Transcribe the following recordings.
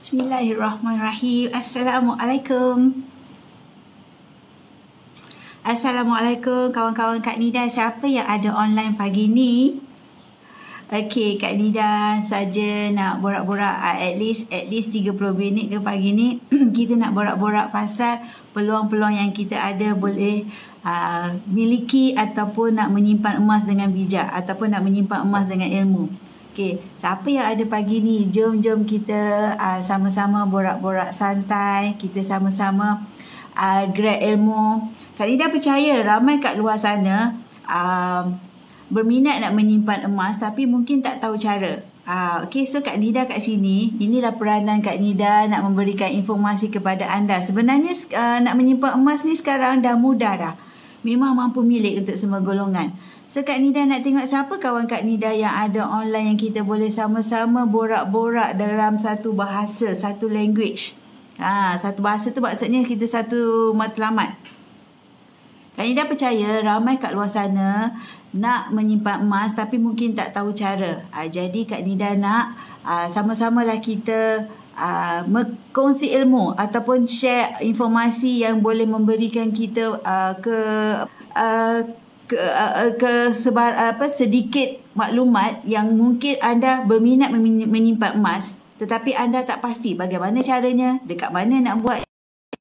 Bismillahirrahmanirrahim. Assalamualaikum. Assalamualaikum kawan-kawan Kak Nida. Siapa yang ada online pagi ni? Okey, Kak Nida saja nak borak-borak uh, at least at least 30 minit ke pagi ni kita nak borak-borak pasal peluang-peluang yang kita ada boleh uh, miliki ataupun nak menyimpan emas dengan bijak ataupun nak menyimpan emas dengan ilmu. Okey, siapa yang ada pagi ni? Jom-jom kita uh, sama-sama borak-borak santai, kita sama-sama uh, grab ilmu. Kak Nida percaya ramai kat luar sana uh, berminat nak menyimpan emas tapi mungkin tak tahu cara. Uh, okay, so Kak Nida kat sini, inilah peranan Kak Nida nak memberikan informasi kepada anda. Sebenarnya uh, nak menyimpan emas ni sekarang dah mudah dah. Memang mampu milik untuk semua golongan. So Kak Nida nak tengok siapa kawan Kak Nida yang ada online yang kita boleh sama-sama borak-borak dalam satu bahasa, satu language. Ha, satu bahasa tu maksudnya kita satu matlamat. Kak Nida percaya ramai kat luar sana nak menyimpan emas tapi mungkin tak tahu cara. Ha, jadi Kak Nida nak ha, sama-samalah kita uh, kongsi ilmu ataupun share informasi yang boleh memberikan kita uh, ke uh, ke uh, ke sebar apa sedikit maklumat yang mungkin anda berminat menyimpan emas tetapi anda tak pasti bagaimana caranya dekat mana nak buat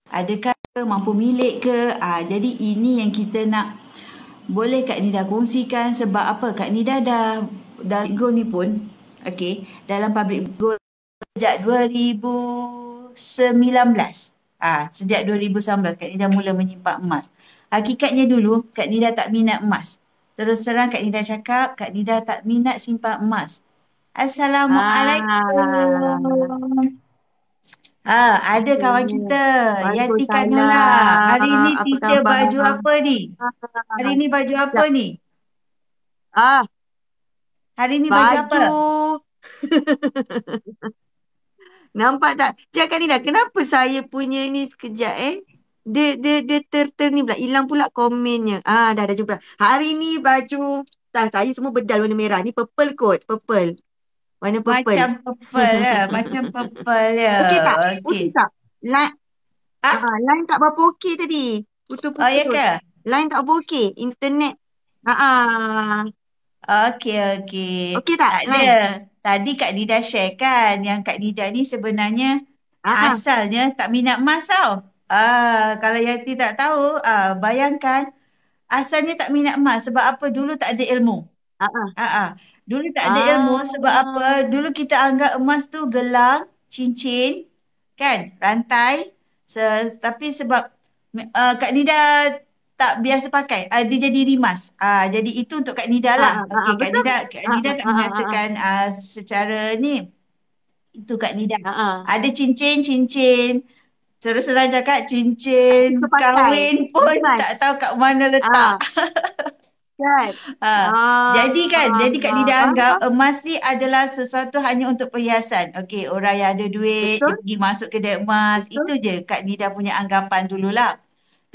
adakah mampu milik ke uh, jadi ini yang kita nak boleh Kak Nida kongsikan sebab apa? Kak Nida dah dah goal ni pun okey dalam public goal sejak 2019 ah sejak 2019 Kak Nida mula menyimpan emas Hakikatnya dulu Kak Nida tak minat emas. Terus terang Kak Nida cakap Kak Nida tak minat simpan emas. Assalamualaikum. Ah, ha, ada kawan kita, Yati Kanula. Hari ni teacher baju apa ni? Hari ni baju apa ni? Ah. Hari ni baju, baju. apa? Nampak tak? Cik Nida, kenapa saya punya ni sekejap eh? Dia dia dia ter, ter ni pula hilang pula komennya. Ah dah dah jumpa. Hari ni baju tak saya semua bedal warna merah. Ni purple kot, purple. Warna purple. Macam purple ya, macam purple ya. Okey tak? Okey tak? Line ah? ah line tak berapa okey tadi. Putus-putus. Oh ya ke? Line tak berapa okey. Internet. Ha ah. Okey okey. Okey tak? tak ada. Tadi Kak Dida share kan yang Kak Dida ni sebenarnya ah. asalnya tak minat emas tau. Ah, kalau Yati tak tahu, ah, bayangkan asalnya tak minat emas sebab apa? Dulu tak ada ilmu. Ah, ah, ah. Dulu tak ada uh ilmu sebab apa? Dulu kita anggap emas tu gelang, cincin, kan? Rantai. Se- tapi sebab uh, Kak Nida tak biasa pakai, uh, dia jadi rimas. Ah, jadi itu untuk Kak Nida lah. Uh-huh. Okay, Kak Nida, Kak Nida tak mengatakan uh, secara ni. Itu Kak Nida. Uh-huh. Ada cincin-cincin. Terus terang cakap cincin kahwin pun Bukan. tak tahu kat mana letak. Kan? ha. ah. Jadi kan, ah. jadi Kak Nida ah. anggap emas ni adalah sesuatu hanya untuk perhiasan. Okey, orang yang ada duit, dia pergi masuk ke kedai emas. Betul. Itu je Kak Nida punya anggapan dululah.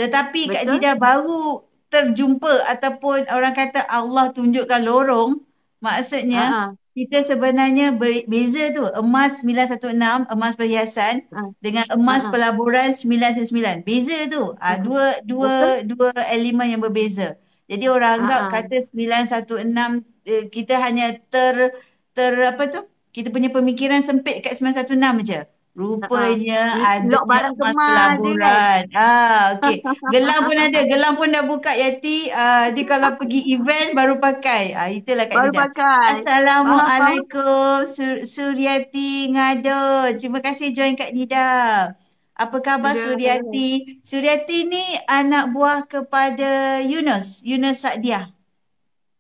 Tetapi Betul. Kak Nida baru terjumpa ataupun orang kata Allah tunjukkan lorong. Maksudnya, uh-huh kita sebenarnya beza tu emas 916 emas perhiasan uh. dengan emas uh-huh. pelaburan 999 beza tu uh. dua dua Betul? dua elemen yang berbeza jadi orang anggap uh-huh. kata 916 eh, kita hanya ter ter apa tu kita punya pemikiran sempit kat 916 je Rupanya uh-huh. ada barang pelaburan. Kan? Ah, okey. Gelang pun ada. Gelang pun dah buka Yati. Uh, dia kalau pergi event baru pakai. Ah, itulah Kak Baru Nida. pakai. Assalamualaikum. Sur- Suryati Ngado. Terima kasih join Kak Nida. Apa khabar Suryati? Suryati ni anak buah kepada Yunus. Yunus Sakdiah.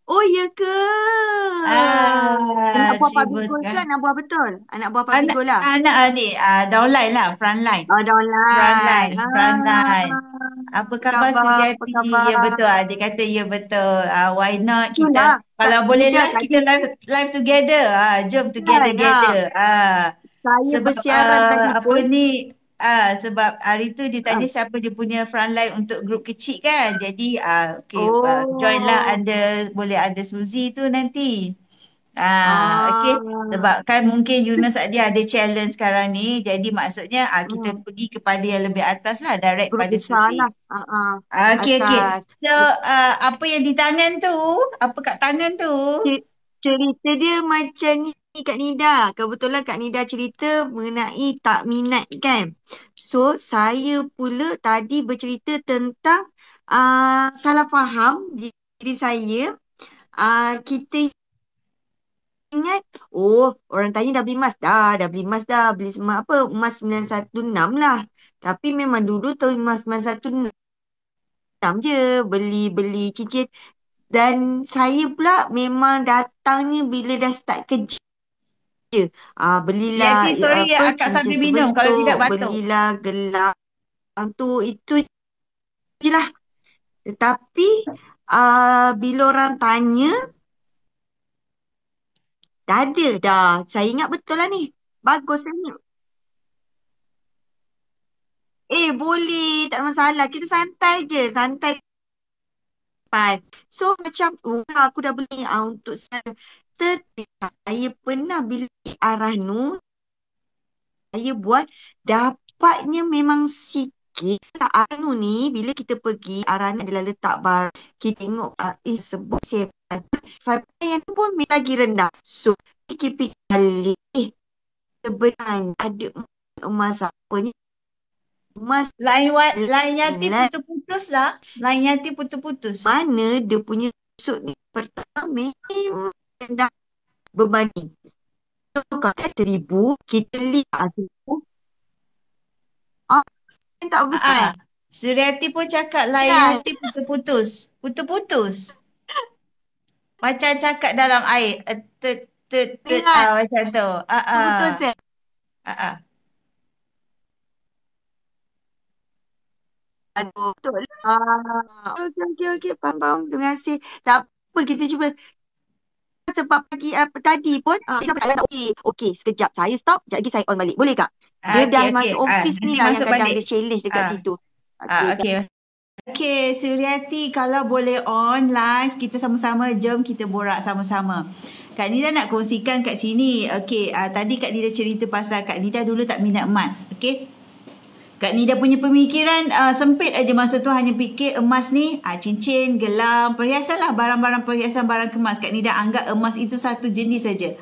Oh ya ke? Ah, anak buah Pak Bigol ke anak buah betul? Anak buah Pak Bigol lah. Anak ni uh, downline lah, frontline. Oh downline. Frontline, ah. frontline. Apa khabar, khabar Sujati? Ya betul. Ah, dia kata ya betul. Uh, why not kita Itulah. kalau tak boleh lah kita live, live together. Ah, jom together together. Ah. Saya Sebab, bersiaran uh, tadi apa ni Ah sebab hari tu dia tanya ah. siapa dia punya frontline untuk grup kecil kan. Jadi ah okay oh. uh, join lah anda boleh ada Suzy tu nanti. Ah, okey. Ah. Sebab kan mungkin Yunus dia ada challenge sekarang ni. Jadi maksudnya ah, kita Hmm. pergi kepada yang lebih atas lah. Direct Group pada Suti. lah. Ah, ah. Ah, Okey, okey. Atas. So, uh, apa yang di tangan tu? Apa kat tangan tu? Cer- Cerita dia macam ni Kak Nida. Kebetulan Kak Nida cerita mengenai tak minat kan. So saya pula tadi bercerita tentang uh, salah faham diri saya. Uh, kita ingat, oh orang tanya dah beli emas. Dah, dah beli emas dah. Beli emas apa? Emas 916 lah. Tapi memang dulu tu emas 916 je. Beli-beli cincin. Dan saya pula memang datangnya bila dah start kerja. Ah, belilah Yati, sorry ya, apa akak sambil minum. Kalau tidak batuk. belilah gelang tu itu je lah. Tetapi uh, bila orang tanya dah ada dah. Saya ingat betul lah ni. Bagus lah ni. Eh boleh, tak ada masalah. Kita santai je, santai. So macam oh, aku dah beli uh, untuk saya. Saya pernah beli arah nu. Saya buat dapatnya memang sikit. Lah anu ni bila kita pergi arah ni adalah letak bar kita tengok uh, eh sebut saya yang tu pun lagi rendah. So kita fikir balik. Eh sebenarnya ada emas. Apa ni emas Lain wat, lain Yati Lah. putus-putus lah. Lain Yati putus-putus. mana dia punya sud ni? Pertama memang rendah berbanding so kalau seribu kita lihat seribu ah tak betul Ah, Suryati pun cakap lain Kan? hati putus-putus. Putus-putus. Macam cakap dalam air. Uh, tet, tet. Ingat. Ah, macam tu. Ah, ah. betul Zek Ah, ah. Aduh, betul. Ah, okey, okey, okey. Faham, faham. Terima kasih. Tak apa, kita cuba. Sebab pagi apa tadi pun, ah, kita tak okey. Okey, sekejap. Saya stop. Sekejap lagi saya on balik. Boleh tak? Ah, Dia dah okey, masuk. Ah, office ni nanti lah yang kadang balik. challenge dekat Ah. situ. Ah, okey. Okey, Suryati kalau boleh on live, kita sama-sama jom kita borak sama-sama. Kak Nida nak kongsikan kat sini. Okey, uh, tadi Kak Nida cerita pasal Kak Nida dulu tak minat emas. Okey. Kak Nida punya pemikiran uh, sempit aja masa tu hanya fikir emas ni uh, cincin, gelang, perhiasan lah barang-barang perhiasan barang kemas. Kak Nida anggap emas itu satu jenis saja.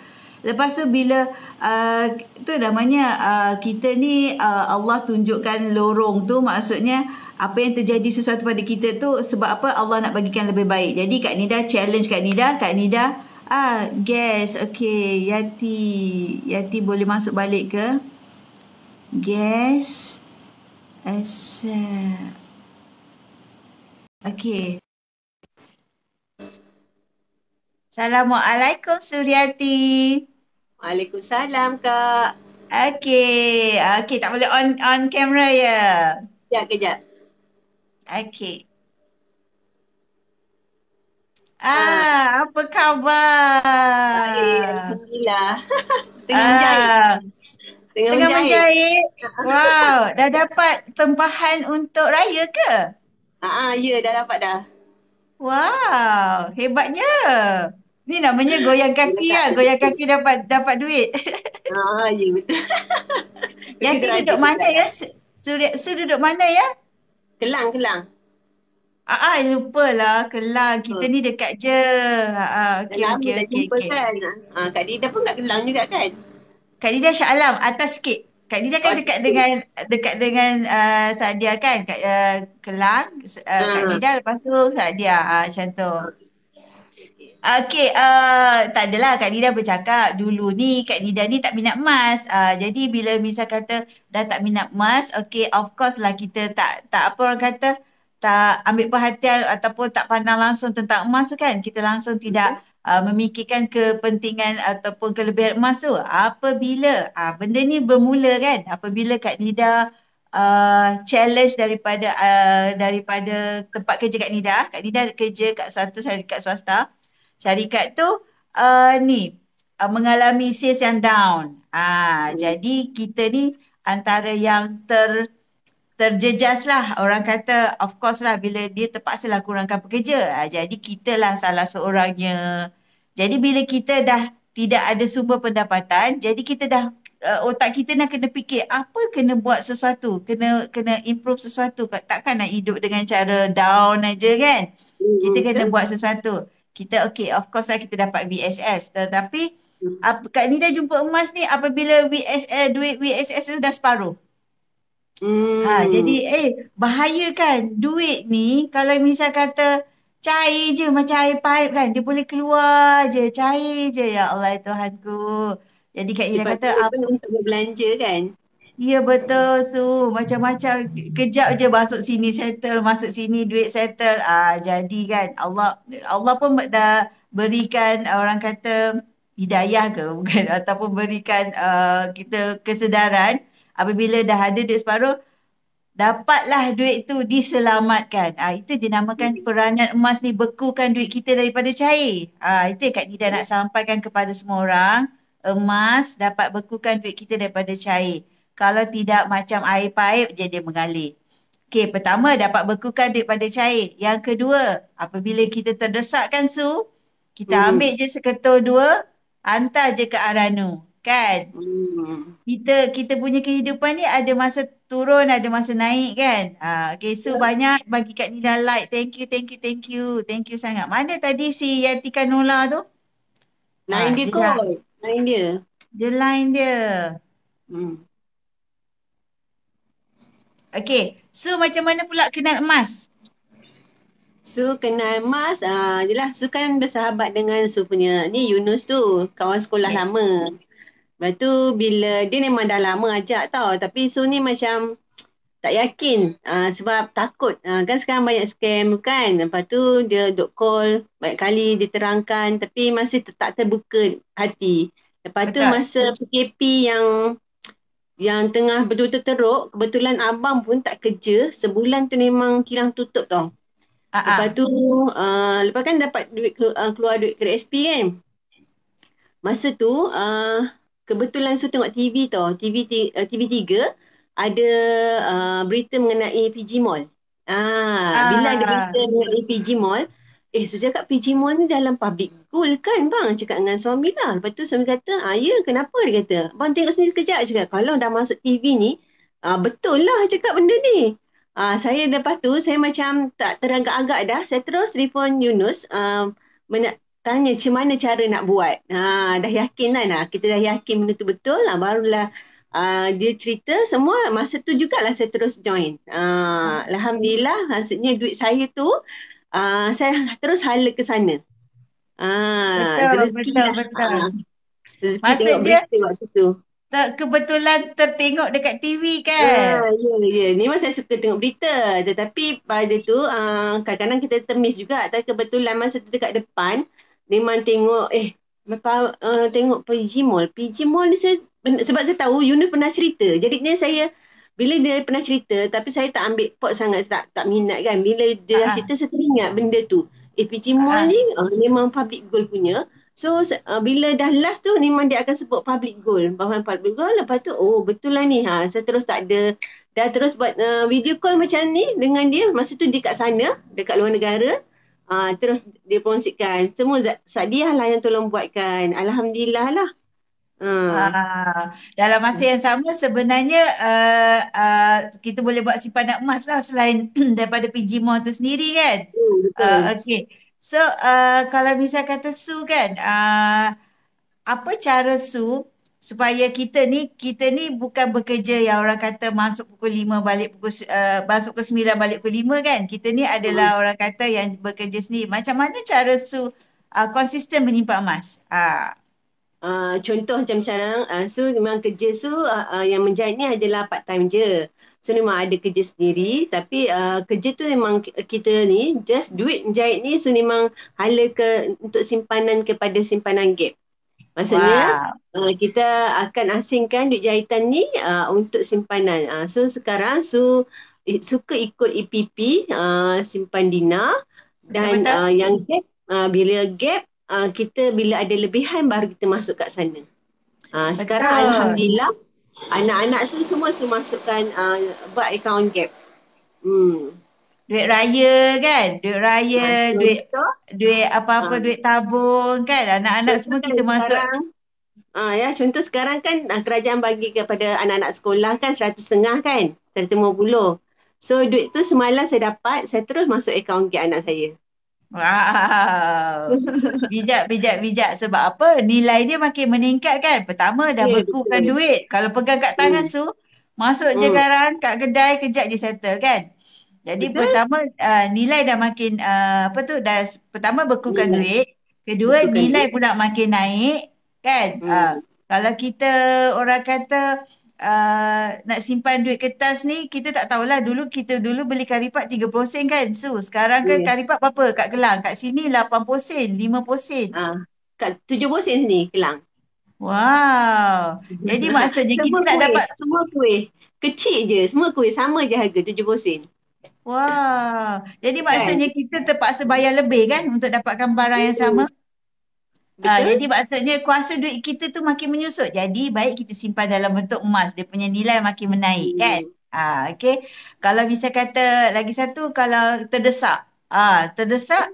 Lepas tu bila uh, tu namanya uh, kita ni uh, Allah tunjukkan lorong tu maksudnya apa yang terjadi sesuatu pada kita tu sebab apa Allah nak bagikan lebih baik. Jadi Kak Nida challenge Kak Nida, Kak Nida ah guess okay Yati Yati boleh masuk balik ke? Guess accept. Okay. Assalamualaikum Suryati. Waalaikumsalam Kak. Okay. Okay, tak boleh on on camera ya. Kejap, kejap. Okay. Ah, apa khabar? Baik, Alhamdulillah. Tengah. Ah, Tengah, tengah menjahit. menjahit. Wow, dah dapat tempahan untuk raya ke? Ah, ya dah dapat dah. Wow, hebatnya. Ni namanya goyang kaki lah. Goyang kaki dapat dapat duit. Ah, ya betul. Yang Kita duduk mana ya? Su, Surya, Su duduk mana ya? Kelang, kelang. Ah, ah lupalah. Kelang. Kita ni dekat je. Ah, ah, Dah lama tak okey, jumpa okey. kan. Ah, Kak Dida pun kat Kelang juga kan? Kak Dida Shah Alam atas sikit. Kak Dida kan dekat dengan dekat dengan uh, Sadia kan kat uh, Kelang uh, Kak Ah. Dida lepas tu Sadia uh, macam tu. Okey, uh, tak adalah Kak Dida bercakap dulu ni Kak Dida ni tak minat emas. Uh, jadi bila misal kata dah tak minat emas, okey of course lah kita tak tak apa orang kata tak ambil perhatian ataupun tak pandang langsung tentang emas tu kan. Kita langsung tidak uh, memikirkan kepentingan ataupun kelebihan emas tu. Apabila uh, benda ni bermula kan, apabila Kak Nida uh, challenge daripada uh, daripada tempat kerja Kak Nida. Kak Nida kerja kat suatu syarikat swasta. Syarikat tu uh, ni uh, mengalami sales yang down. Ah, Hmm. jadi kita ni antara yang ter terjejas lah. Orang kata of course lah bila dia terpaksa lah kurangkan pekerja. Ah, jadi kita lah salah seorangnya. Jadi bila kita dah tidak ada sumber pendapatan jadi kita dah uh, otak kita nak kena fikir apa kena buat sesuatu? Kena kena improve sesuatu takkan nak hidup dengan cara down aja kan? Kita Hmm, kena buat sesuatu. Kita okay of course lah kita dapat VSS tetapi apa, Kak Nida jumpa emas ni apabila VSS duit VSS tu dah separuh Hmm. Ha, jadi eh bahaya kan duit ni kalau misal kata cair je macam air paip kan dia boleh keluar je cair je ya Allah Tuhanku. Jadi Kak Lepas kata apa untuk berbelanja kan. ya betul su macam-macam kejap je masuk sini settle masuk sini duit settle ah jadi kan Allah Allah pun dah berikan orang kata hidayah ke bukan ataupun berikan uh, kita kesedaran apabila dah ada duit separuh dapatlah duit tu diselamatkan. Ah itu dinamakan peranan emas ni bekukan duit kita daripada cair. Ah itu yang Kak Nida nak sampaikan kepada semua orang. Emas dapat bekukan duit kita daripada cair. Kalau tidak macam air paip je dia mengalir. Okey, pertama dapat bekukan duit pada cair. Yang kedua, apabila kita terdesak kan Su, kita Hmm. ambil je seketul dua, hantar je ke Aranu. Kan? Hmm. kita kita punya kehidupan ni ada masa turun, ada masa naik kan. Ah, okay, so banyak bagi Kak Nida like. Thank you, thank you, thank you. Thank you sangat. Mana tadi si Yantika Nola tu? Lain Ah, dia kot. Lain dia. Dia line dia. Hmm. Okay, so macam mana pula kenal emas? Su kenal Mas, ah jelah Su kan bersahabat dengan Su punya ni Yunus tu, kawan sekolah Yes. lama. Lepas tu bila dia memang dah lama ajak tau, tapi Su ni macam tak yakin ah, sebab takut. Ah, kan sekarang banyak scam kan. Lepas tu dia duk call banyak kali diterangkan tapi masih tak terbuka hati. Lepas tu Betul. masa PKP yang yang tengah betul-betul teruk, kebetulan abang pun tak kerja, sebulan tu memang kilang tutup tau. Ah. Lepas tu, uh, lepas kan dapat duit kelu- uh, keluar duit ke SP kan. Masa tu, uh, kebetulan Su tengok TV tau. TV, ti- uh, TV3 ada uh, berita mengenai PG Mall. Ah, bila ada Ah. berita mengenai PG Mall, eh Su cakap PG Mall ni dalam public goal kan bang? Cakap dengan suami lah. Lepas tu suami kata, ah ya kenapa dia kata? Bang tengok sendiri kejap. Cakap kalau dah masuk TV ni, ah, betul lah cakap benda ni. Ah, saya lepas tu saya macam tak teragak-agak dah. Saya terus telefon Yunus um, mena- tanya macam mana cara nak buat. Ha, dah yakin kan? Ha, kita dah yakin benda tu betul lah. Barulah uh, dia cerita semua masa tu jugalah saya terus join. Uh, Alhamdulillah maksudnya duit saya tu uh, saya terus hala ke sana. Ah, Betul, betul, lah. betul. Rezeki Maksud tengok dia- berita waktu tu. Kebetulan tertengok dekat TV kan? ya, ya. Memang saya suka tengok berita. Tetapi pada tu, uh, kadang-kadang kita termiss juga. Tapi kebetulan masa tu dekat depan, memang tengok, eh, apa, uh, tengok PG Mall. PG Mall ni saya, sebab saya tahu Yunus pernah cerita. Jadinya saya, bila dia pernah cerita, tapi saya tak ambil pot sangat, tak, tak minat kan. Bila dia Ah. cerita, saya teringat benda tu. Eh, PG Mall Ah. ni uh, memang public goal punya. So uh, bila dah last tu memang dia akan sebut public goal. Bahawa public goal lepas tu oh betul lah ni. Ha, saya terus tak ada dah terus buat uh, video call macam ni dengan dia. Masa tu dia kat sana dekat luar negara. Uh, terus dia promosikan. Semua Sadiah lah yang tolong buatkan. Alhamdulillah lah. Uh. Ah, dalam masa yang sama sebenarnya uh, uh, kita boleh buat simpanan emas lah selain daripada PG Mall tu sendiri kan? Hmm, betul. Uh, okay. So uh, kalau misal kata Su kan, uh, apa cara Su supaya kita ni kita ni bukan bekerja yang orang kata masuk pukul 5 balik pukul uh, masuk pukul 9 balik pukul 5 kan. Kita ni adalah orang kata yang bekerja sendiri. Macam mana cara Su uh, konsisten menyimpan emas? Ah. Uh, contoh macam sekarang, uh, so memang kerja so uh, uh, yang menjahit ni adalah part time je. So memang ada kerja sendiri tapi uh, kerja tu memang ki- kita ni just duit menjahit ni so memang hala ke untuk simpanan kepada simpanan gap. Maksudnya Wow. uh, kita akan asingkan duit jahitan ni uh, untuk simpanan. Uh, so sekarang so i- suka ikut EPP uh, simpan dina dan Betul-betul. uh, yang gap uh, bila gap uh, kita bila ada lebihan baru kita masuk kat sana. Uh, sekarang Betul. alhamdulillah anak-anak su semua su masukkan uh, buat account gap. Hmm. Duit raya kan, duit raya, Ha, duit contoh, duit apa-apa, Ha. duit tabung kan. Anak-anak contoh semua kan kita masuk sekarang, ah ya, contoh sekarang kan ah, kerajaan bagi kepada anak-anak sekolah kan seratus setengah kan, seratus lima puluh. So duit tu semalam saya dapat, saya terus masuk akaun gig anak saya. Wow. Bijak, bijak, bijak. Sebab apa? Nilai dia makin meningkat kan. Pertama dah Ya, bekukan betul. duit. Kalau pegang kat tangan Hmm. su, masuk je Hmm. garan kat kedai, kejap je settle kan. Jadi Betul? pertama uh, nilai dah makin uh, apa tu dah pertama bekukan Nilai. duit, kedua Bekukan nilai duit. pula makin naik kan. Hmm. Uh, kalau kita orang kata uh, nak simpan duit kertas ni kita tak tahulah dulu kita dulu beli karipat 3 sen kan Su. Sekarang kan Ya. karipat berapa kat Kelang? Kat sini 8 sen, 5 sen. Ah, kat tujuh sen sini, Kelang. Wow. Jadi maksudnya kita semua nak dapat semua kuih. Kecil je, semua kuih sama je harga tujuh sen. Wow. Jadi Kan? maksudnya kita terpaksa bayar lebih kan untuk dapatkan barang yang sama? Ah, Betul? jadi maksudnya kuasa duit kita tu makin menyusut. Jadi baik kita simpan dalam bentuk emas. Dia punya nilai makin menaik kan? Hmm. Ah, okay. Kalau misal kata lagi satu kalau terdesak. Ah, terdesak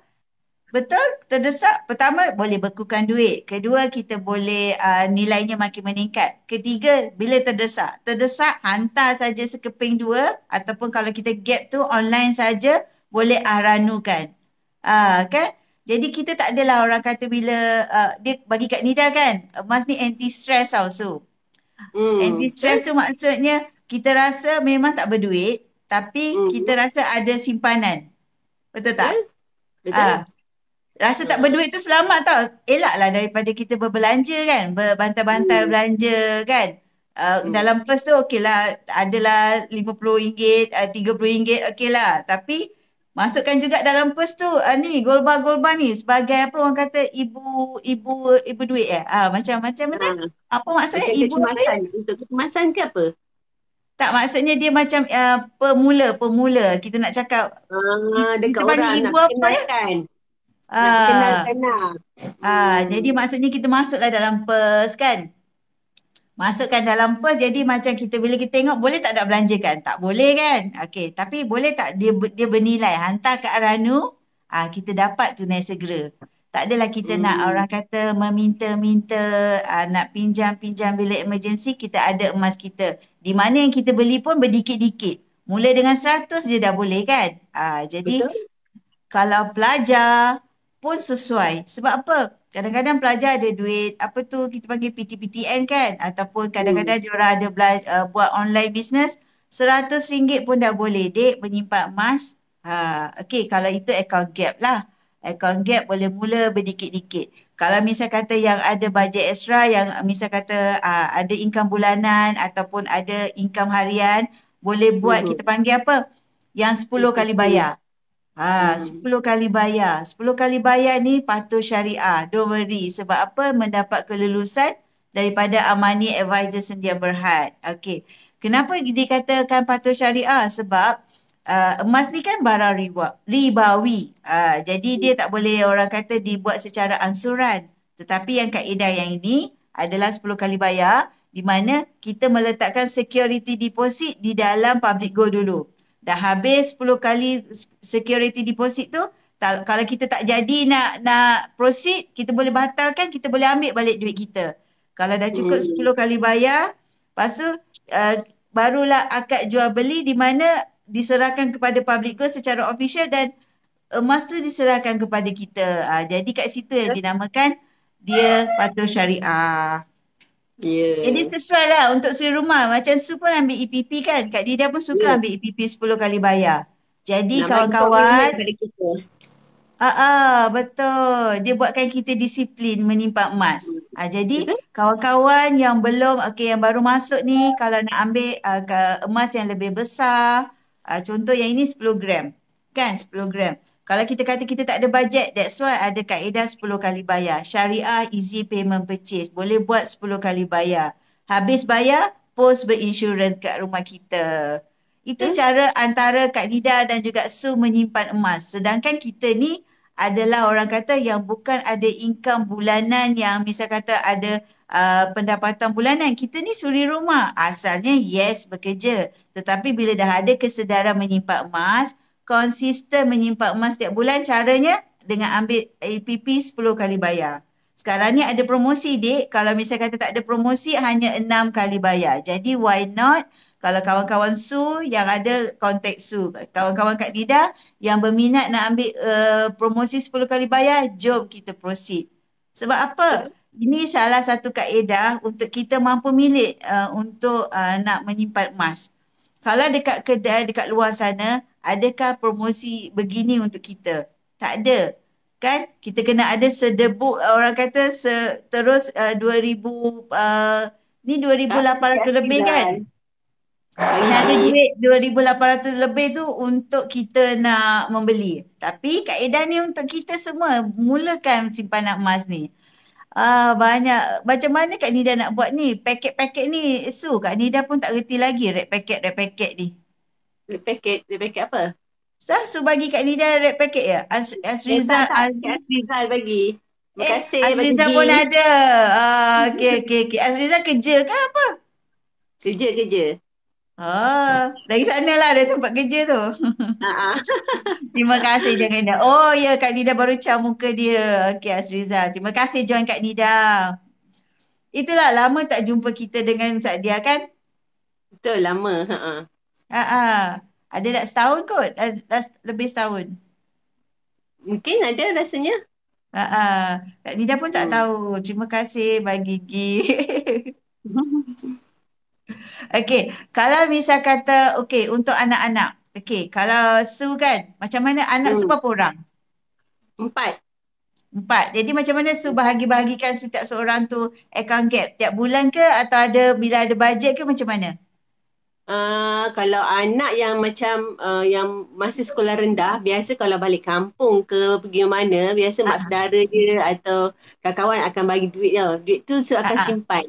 betul terdesak. Pertama boleh bekukan duit. Kedua kita boleh uh, nilainya makin meningkat. Ketiga bila terdesak. Terdesak hantar saja sekeping dua ataupun kalau kita gap tu online saja boleh aranukan. Ah, kan? Jadi kita tak adalah orang kata bila uh, dia bagi kat Nida kan, emas ni anti stress tau so. Hmm. Anti stress tu maksudnya kita rasa memang tak berduit tapi Hmm. kita rasa ada simpanan. Betul tak? Betul? Ah, rasa tak berduit tu selamat tau. Elaklah daripada kita berbelanja kan, berbantai-bantai Hmm. belanja kan. Uh, Hmm. dalam pers tu okey lah, adalah RM50, uh, RM30 okey lah. Tapi masukkan juga dalam pers tu uh, ni golba-golba ni sebagai apa orang kata ibu ibu ibu duit eh. Ah macam macam mana? Ha. Apa maksudnya Macam ibu ya? kecemasan. Untuk kecemasan ke apa? Tak maksudnya dia macam uh, pemula pemula. Kita nak cakap Ah, dekat kita orang ibu nak apa ya? Nak Ah, lah. ah, Hmm. jadi maksudnya kita masuklah dalam pers kan. Masukkan dalam pers jadi macam kita bila kita tengok boleh tak nak belanjakan? Tak boleh kan? Okey, tapi boleh tak dia dia bernilai hantar ke Aranu, ah kita dapat tunai segera. Tak adalah kita nak Hmm. orang kata meminta-minta ah, nak pinjam-pinjam bila emergency kita ada emas kita. Di mana yang kita beli pun berdikit-dikit. Mula dengan 100 je dah boleh kan? Ah jadi Betul? kalau pelajar pun sesuai. Sebab apa? Kadang-kadang pelajar ada duit, apa tu kita panggil PTPTN kan? Ataupun kadang-kadang diorang ada bela- uh, buat online business, RM100 pun dah boleh dek menyimpan emas. Ha, okay, kalau itu account gap lah. Account gap boleh mula berdikit-dikit. Kalau misal kata yang ada bajet extra, yang misal kata uh, ada income bulanan ataupun ada income harian, boleh buat Mhm. kita panggil apa? Yang 10 kali bayar. Ha, Hmm. 10 kali bayar. 10 kali bayar ni patuh syariah. Don't worry. Sebab apa? Mendapat kelulusan daripada Amani Advisor Sendian Berhad. Okey. Kenapa dikatakan patuh syariah? Sebab uh, emas ni kan barang riba, ribawi. Uh, jadi dia tak boleh orang kata dibuat secara ansuran. Tetapi yang kaedah yang ini adalah 10 kali bayar di mana kita meletakkan security deposit di dalam public gold dulu. Dah habis 10 kali security deposit tu, ta- kalau kita tak jadi nak nak proceed, kita boleh batalkan, kita boleh ambil balik duit kita. Kalau dah cukup Hmm. 10 kali bayar, lepas tu uh, barulah akad jual beli di mana diserahkan kepada public gold secara official dan emas tu diserahkan kepada kita. Uh, jadi kat situ yang dinamakan dia patuh syariah. Ya. Jadi sesuai lah untuk suri rumah. Macam Su pun ambil EPP kan. Kak Dida pun suka Ya. ambil EPP 10 kali bayar. Jadi kawan-kawan, ah, ah betul. Dia buatkan kita disiplin menyimpan emas. Ah, jadi Betul? kawan-kawan yang belum, okey yang baru masuk ni, kalau nak ambil ke- emas yang lebih besar, ah, contoh yang ini 10 gram. Kan 10 gram. Kalau kita kata kita tak ada bajet, that's why ada kaedah 10 kali bayar. Syariah easy payment purchase. Boleh buat 10 kali bayar. Habis bayar, post berinsurans kat rumah kita. Itu Hmm. cara antara Kak Nida dan juga Su menyimpan emas. Sedangkan kita ni adalah orang kata yang bukan ada income bulanan yang misal kata ada uh, pendapatan bulanan. Kita ni suri rumah. Asalnya yes bekerja. Tetapi bila dah ada kesedaran menyimpan emas, konsisten menyimpan emas setiap bulan caranya dengan ambil APP 10 kali bayar. Sekarang ni ada promosi dik. Kalau misalnya kata tak ada promosi hanya 6 kali bayar. Jadi why not kalau kawan-kawan Su yang ada kontak Su. Kawan-kawan Kak Dida yang berminat nak ambil uh, promosi 10 kali bayar, jom kita proceed. Sebab apa? Ini salah satu kaedah untuk kita mampu milik uh, untuk uh, nak menyimpan emas. Kalau dekat kedai, dekat luar sana, adakah promosi begini untuk kita? Tak ada. Kan? Kita kena ada sedebuk orang kata se, terus uh, 2000 uh, ni 2800 lebih kan? Kena ada duit 2800 lebih tu untuk kita nak membeli. Tapi kaedah ni untuk kita semua mulakan simpanan emas ni. Ah banyak macam mana Kak Nida nak buat ni? Paket-paket ni Su Kak Nida pun tak reti lagi red packet red packet ni. Red packet, red packet apa? Sah, so bagi Kak Nida red packet ya? As, Asriza, eh, Asriza bagi. Terima eh, kasih Asriza bagi. pun ada. Ah, okay, okay, okay. Asriza kerja ke apa? Kerja, kerja. Oh, dari sana lah ada tempat kerja tu. Uh-huh. Terima kasih Jan Nida. Oh ya, Kak Nida baru cam muka dia. Okey, Asrizal. Terima kasih join Kak Nida. Itulah lama tak jumpa kita dengan Sadia kan? Betul, lama. Uh-huh. Ha ah. Ada tak setahun kot? Dah lebih setahun. Mungkin ada rasanya. Ha ah. Kak Nida pun tak hmm. tahu. Terima kasih bagi gift. Okey, kalau misal kata okey untuk anak-anak. Okey, kalau Su kan, macam mana anak hmm. Su berapa orang? Empat. Empat. Jadi macam mana Su bahagi-bahagikan setiap seorang tu account gap? Tiap bulan ke atau ada bila ada bajet ke macam mana? Uh, kalau anak yang macam uh, yang masih sekolah rendah, biasa kalau balik kampung ke pergi mana, biasa mak ah. saudara dia atau kawan-kawan akan bagi duit dia. Duit tu Su akan uh simpan.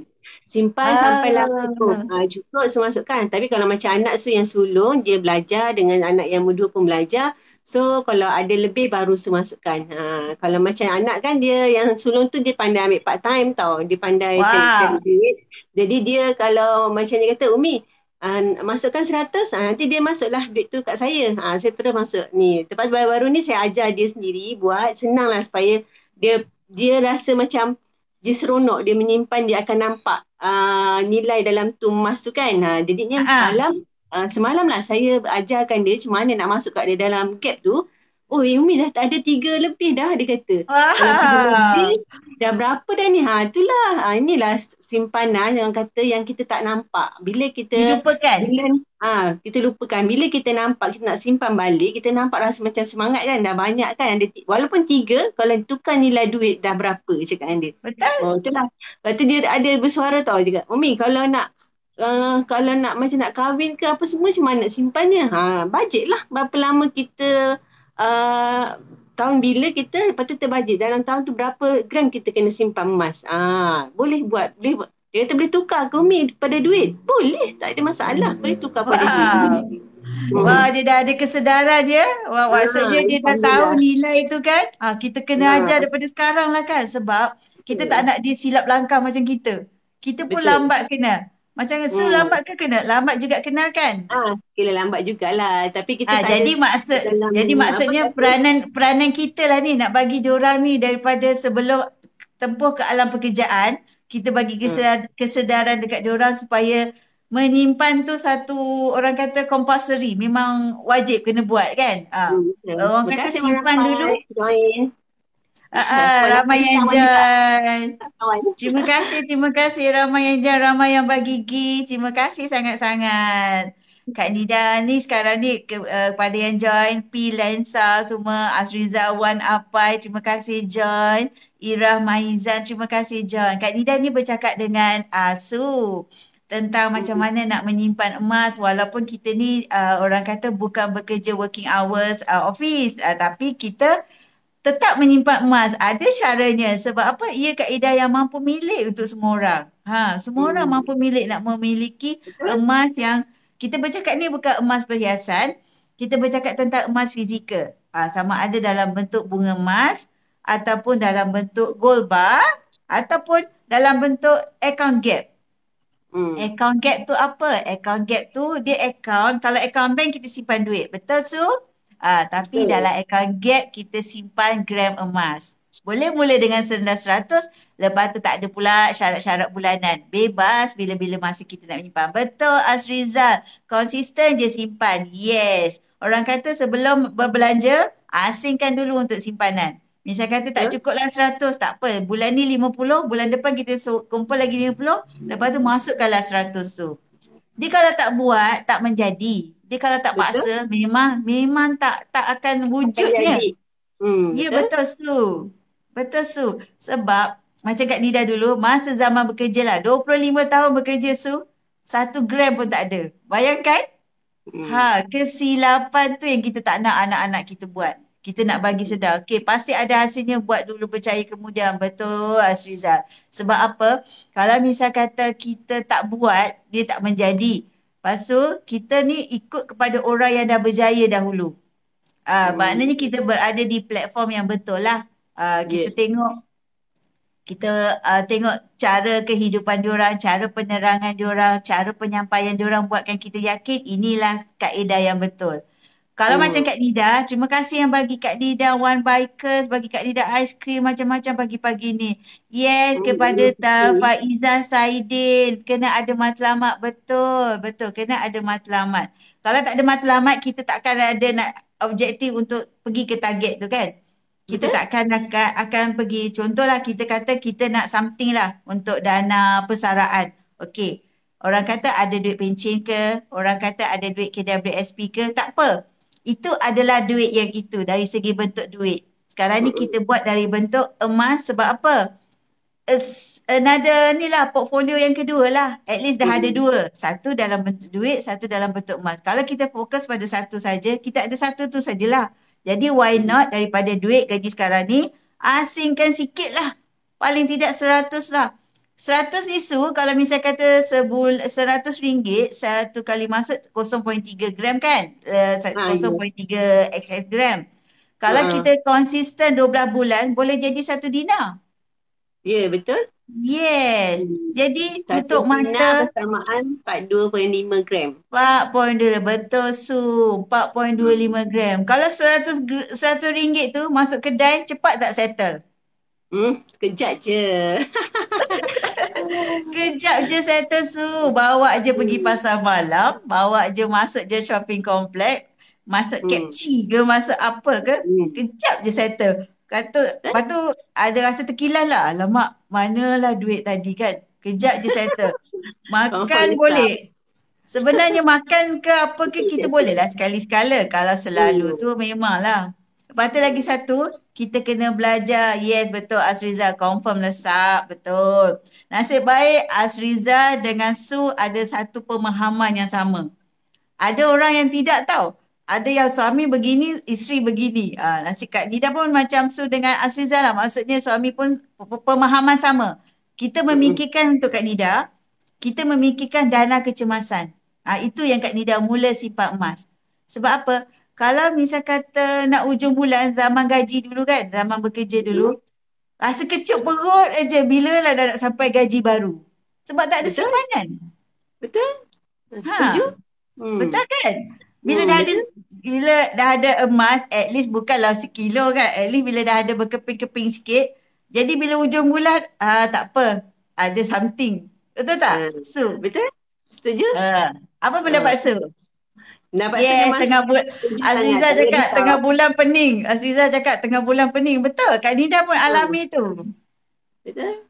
Simpan ah. sampailah cukup. Ha, cukup semua masukkan. Tapi kalau macam anak su yang sulung, dia belajar dengan anak yang muda pun belajar. So kalau ada lebih baru su masukkan. Ha, kalau macam anak kan dia yang sulung tu dia pandai ambil part time tau. Dia pandai wow. cari duit. Jadi dia kalau macam dia kata, Umi, uh, masukkan seratus, uh, nanti dia masuklah duit tu kat saya. Uh, saya terus masuk ni. Lepas baru-baru ni saya ajar dia sendiri buat. Senang lah supaya dia dia rasa macam dia seronok dia menyimpan dia akan nampak uh, nilai dalam tu emas tu kan. Ha, jadinya uh-huh. semalam uh, semalam lah saya ajarkan dia macam mana nak masuk kat dia dalam gap tu. Oh Umi dah tak ada tiga lebih dah dia kata. Uh-huh. dah berapa dah ni? Ha itulah. Ha, inilah simpanan yang kata yang kita tak nampak. Bila kita lupakan. Bila, ha, kita lupakan. Bila kita nampak kita nak simpan balik, kita nampak rasa macam semangat kan. Dah banyak kan. Ada, walaupun tiga, kalau tukar nilai duit dah berapa cakap dia. Betul. Oh, itulah. Lepas tu dia ada bersuara tau juga. Umi kalau nak Uh, kalau nak macam nak kahwin ke apa semua macam mana nak simpannya? Ha, bajet lah berapa lama kita uh, tahun bila kita lepas tu terbajet dalam tahun tu berapa gram kita kena simpan emas. Ah, boleh buat, boleh buat. Dia kata boleh tukar ke Umi pada duit? Boleh, tak ada masalah. Boleh tukar pada duit. Wah, dia dah ada kesedaran dia. Wah, ha, maksudnya dia dah tahu nilai tu kan. Ah, kita kena ha. ajar daripada sekarang lah kan. Sebab kita ya. tak nak dia silap langkah macam kita. Kita pun Betul. lambat kena. Macam hmm. Su lambat ke kena? Lambat juga kenal kan? Ah, kira lambat jugalah. Tapi kita ah, tak jadi maksud jadi maksudnya apa peranan apa? peranan kita lah ni nak bagi diorang ni daripada sebelum tempuh ke alam pekerjaan, kita bagi kesedaran, hmm. kesedaran dekat diorang supaya menyimpan tu satu orang kata compulsory, memang wajib kena buat kan? Ah. Hmm, orang kata simpan dulu. Join. Uh, uh, ramai yang join. Terima kasih, terima kasih ramai yang join, ramai yang bagi gift. Terima kasih sangat-sangat. Kak Nida ni sekarang ni ke, uh, kepada yang join, P Lensa semua, Azriza Wan Apai, terima kasih join. Ira Maizan, terima kasih join. Kak Nida ni bercakap dengan Asu tentang macam mana nak menyimpan emas walaupun kita ni uh, orang kata bukan bekerja working hours uh, office uh, tapi kita tetap menyimpan emas. Ada caranya sebab apa? Ia kaedah yang mampu milik untuk semua orang. Ha, semua hmm. orang mampu milik nak memiliki emas yang kita bercakap ni bukan emas perhiasan. Kita bercakap tentang emas fizikal. Ha, sama ada dalam bentuk bunga emas ataupun dalam bentuk gold bar ataupun dalam bentuk account gap. Hmm. Account gap tu apa? Account gap tu dia account, kalau account bank kita simpan duit. Betul Su? Ah, tapi Betul. dalam account gap kita simpan gram emas. Boleh mula dengan serendah 100, lepas tu tak ada pula syarat-syarat bulanan. Bebas bila-bila masa kita nak menyimpan. Betul Azrizal, konsisten je simpan. Yes. Orang kata sebelum berbelanja, asingkan dulu untuk simpanan. Misal kata tak cukup lah 100, tak apa. Bulan ni 50, bulan depan kita kumpul lagi 50, lepas tu masukkanlah 100 tu. Dia kalau tak buat, tak menjadi. Dia kalau tak Betul. paksa, memang memang tak tak akan wujudnya. Hmm, Ya betul. betul Su. Betul Su. Sebab macam Kak Nida dulu, masa zaman bekerja lah. 25 tahun bekerja Su. Satu gram pun tak ada. Bayangkan. Hmm. Ha, kesilapan tu yang kita tak nak anak-anak kita buat. Kita nak bagi sedar. Okey, pasti ada hasilnya buat dulu percaya kemudian. Betul Asrizal. Sebab apa? Kalau misal kata kita tak buat, dia tak menjadi. Lepas tu, kita ni ikut kepada orang yang dah berjaya dahulu. Ah, Hmm. maknanya kita berada di platform yang betul lah. Ah, kita Yes. tengok kita uh, tengok cara kehidupan diorang, cara penerangan diorang, cara penyampaian diorang buatkan kita yakin inilah kaedah yang betul. Kalau Hmm. macam Kak Nida, terima kasih yang bagi Kak Nida one bikers, bagi Kak Nida ice cream macam-macam pagi-pagi ni. Yes, Hmm, kepada kasih. Faizah Saidin, kena ada matlamat betul, betul kena ada matlamat. Kalau tak ada matlamat, kita takkan ada nak objektif untuk pergi ke target tu kan. Kita Betul. takkan akan, akan pergi, contohlah kita kata kita nak something lah untuk dana persaraan. Okey, orang kata ada duit pencen ke, orang kata ada duit KWSP ke, tak apa. Itu adalah duit yang itu dari segi bentuk duit. Sekarang ni kita buat dari bentuk emas sebab apa? As- Another ni lah portfolio yang kedua lah. At least dah ada dua. Satu dalam bentuk duit, satu dalam bentuk emas. Kalau kita fokus pada satu saja, kita ada satu tu sajalah. Jadi why not daripada duit gaji sekarang ni, asingkan sikit lah. Paling tidak seratus lah. Seratus ni Su, kalau misal kata sebul seratus ringgit, satu kali masuk 0.3 gram kan? Uh, Ha, ya. 0.3 XS gram. Kalau Ha. kita konsisten 12 bulan, boleh jadi satu dinar. Ya, betul. Yes. Hmm. Jadi Satu tutup mata bersamaan 42.5 gram. 4.2 betul Su 4.25 gram. Kalau 100 gr- 100 ringgit tu masuk kedai cepat tak settle? Hmm, sekejap je. Kejap je settle Su. Bawa je pergi Hmm. pasar malam, bawa je masuk je shopping complex, masuk Hmm. Capchi ke masuk apa ke, Hmm. kejap je settle. Kata, lepas tu ada rasa terkilan lah. Alamak, manalah duit tadi kan. Kejap je settle. Makan Confirm boleh. Sebenarnya makan ke apa ke kita boleh lah sekali-sekala. Kalau selalu Hmm. tu memanglah. Lepas tu lagi satu, kita kena belajar. Yes, betul Asriza. Confirm lesap. Betul. Nasib baik Asriza dengan Su ada satu pemahaman yang sama. Ada orang yang tidak tahu. Ada yang suami begini, isteri begini. Ah, nasib Kak Nida pun macam Su dengan Asriza lah. Maksudnya suami pun pe- pemahaman sama. Kita memikirkan untuk Kak Nida, kita memikirkan dana kecemasan. Ah, itu yang Kak Nida mula simpan emas. Sebab apa? Kalau misal kata nak ujung bulan zaman gaji dulu kan, zaman bekerja dulu, rasa kecut perut aja bila lah dah nak sampai gaji baru. Sebab tak ada Betul. simpanan. Betul? Ha. Setuju? Hmm. Betul kan? Bila Hmm, dah ada bila dah ada emas, at least bukanlah sekilo kan. At least bila dah ada berkeping-keping sikit, jadi bila ujung bulan, ah tak apa, ada something. Betul tak? Hmm. Su. Betul? Setuju? Ah, apa pendapat Su? Dapat Yes, tengah bulan Aziza cakap Saya tengah risau. bulan pening. Aziza cakap tengah bulan pening. Betul. Kak Nida pun alami tu. Betul?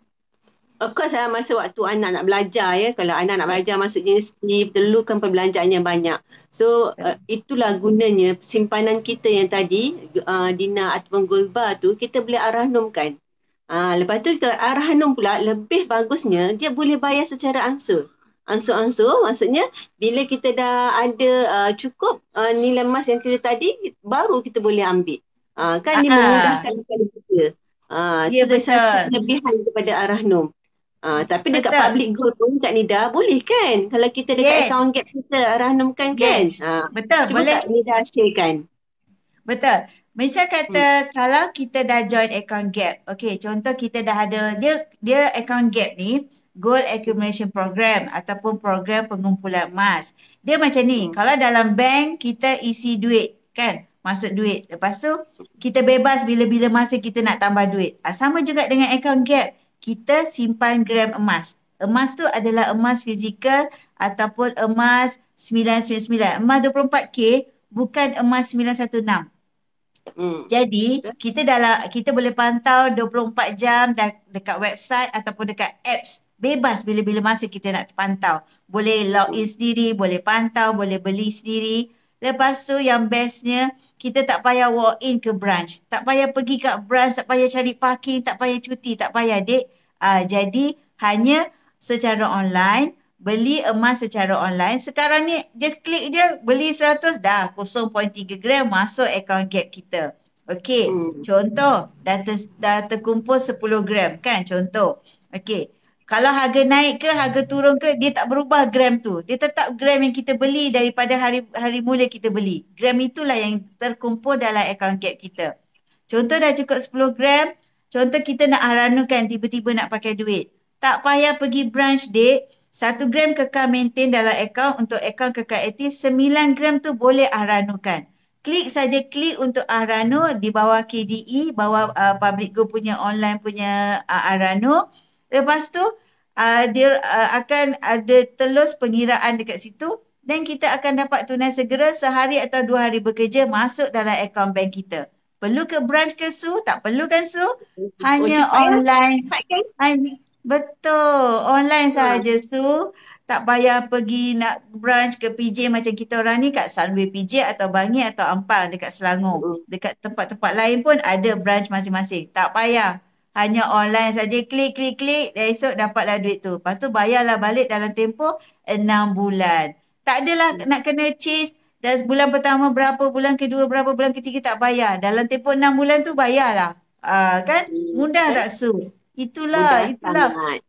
Of course lah, masa waktu anak nak belajar ya. Kalau anak nak belajar masuk universiti, perlukan perbelanjaan yang banyak. So, uh, itulah gunanya simpanan kita yang tadi, uh, Dina ataupun Gulba tu, kita boleh arahnumkan. Uh, lepas tu, ke arahnum pula, lebih bagusnya, dia boleh bayar secara ansur. Ansur-ansur maksudnya bila kita dah ada uh, cukup uh, nilai emas yang kita tadi, baru kita boleh ambil. Uh, kan dia Ah, ah. memudahkan kepada kita. Uh, Ya, itu satu betul. kelebihan kepada Arahnum. Uh, tapi dekat Betul. public gold pun Kak Nida boleh kan? Kalau kita dekat Yes. account gap kita Arahnum kan kan? Yes. Uh, Betul. cuba Boleh. Kak Nida sharekan. Betul. Misal kata kalau kita dah join account gap. Okay, contoh kita dah ada dia dia account gap ni gold accumulation program ataupun program pengumpulan emas. Dia macam ni, Hmm. kalau dalam bank kita isi duit kan. masuk duit. Lepas tu kita bebas bila-bila masa kita nak tambah duit. Ah, sama juga dengan account gap. Kita simpan gram emas. Emas tu adalah emas fizikal ataupun emas 999. Emas 24K bukan emas 916. Hmm. Jadi kita dalam kita boleh pantau 24 jam dekat website ataupun dekat apps bebas bila-bila masa kita nak pantau. Boleh login sendiri, boleh pantau, boleh beli sendiri. Lepas tu yang bestnya kita tak payah walk in ke branch. Tak payah pergi kat branch, tak payah cari parking, tak payah cuti, tak payah dek. Uh, jadi hanya secara online, beli emas secara online. Sekarang ni just klik je beli 100 dah 0.3 gram masuk akaun gap kita. Okey, hmm. contoh dah, ter, dah terkumpul 10 gram kan contoh. Okey, kalau harga naik ke harga turun ke dia tak berubah gram tu. Dia tetap gram yang kita beli daripada hari hari mula kita beli. Gram itulah yang terkumpul dalam akaun gap kita. Contoh dah cukup 10 gram, contoh kita nak aranukan tiba-tiba nak pakai duit. Tak payah pergi branch dek. Satu gram kekal maintain dalam akaun untuk akaun kekal aktif. Sembilan gram tu boleh aranukan. Klik saja klik untuk Arano di bawah KDE, bawah uh, Public Go punya online punya uh, Arano. Lepas tu uh, dia uh, akan ada telus pengiraan dekat situ dan kita akan dapat tunai segera sehari atau dua hari bekerja masuk dalam akaun bank kita. Perlu ke branch ke Su? Tak perlu kan Su? Hanya oh, online. Hanya, betul. Online sahaja Su. Tak payah pergi nak branch ke PJ macam kita orang ni kat Sunway PJ atau Bangi atau Ampang dekat Selangor. Dekat tempat-tempat lain pun ada branch masing-masing. Tak payah hanya online saja klik klik klik esok dapatlah duit tu. Lepas tu bayarlah balik dalam tempoh enam bulan. Tak adalah nak kena chase dan bulan pertama berapa, bulan kedua berapa, bulan ketiga tak bayar. Dalam tempoh enam bulan tu bayarlah. Uh, kan? Mudah tak Su? Itulah, Mudah itulah. Sangat.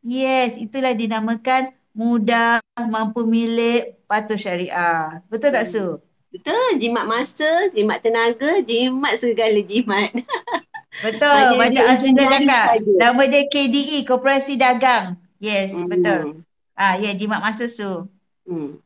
Yes, itulah dinamakan mudah, mampu milik, patuh syariah. Betul tak Su? Betul, jimat masa, jimat tenaga, jimat segala jimat. Betul, Maksudnya macam Azrinda cakap. Nama dia KDE, Koperasi Dagang. Yes, hmm. betul. Ah, ya, yeah, jimat masa su. Hmm.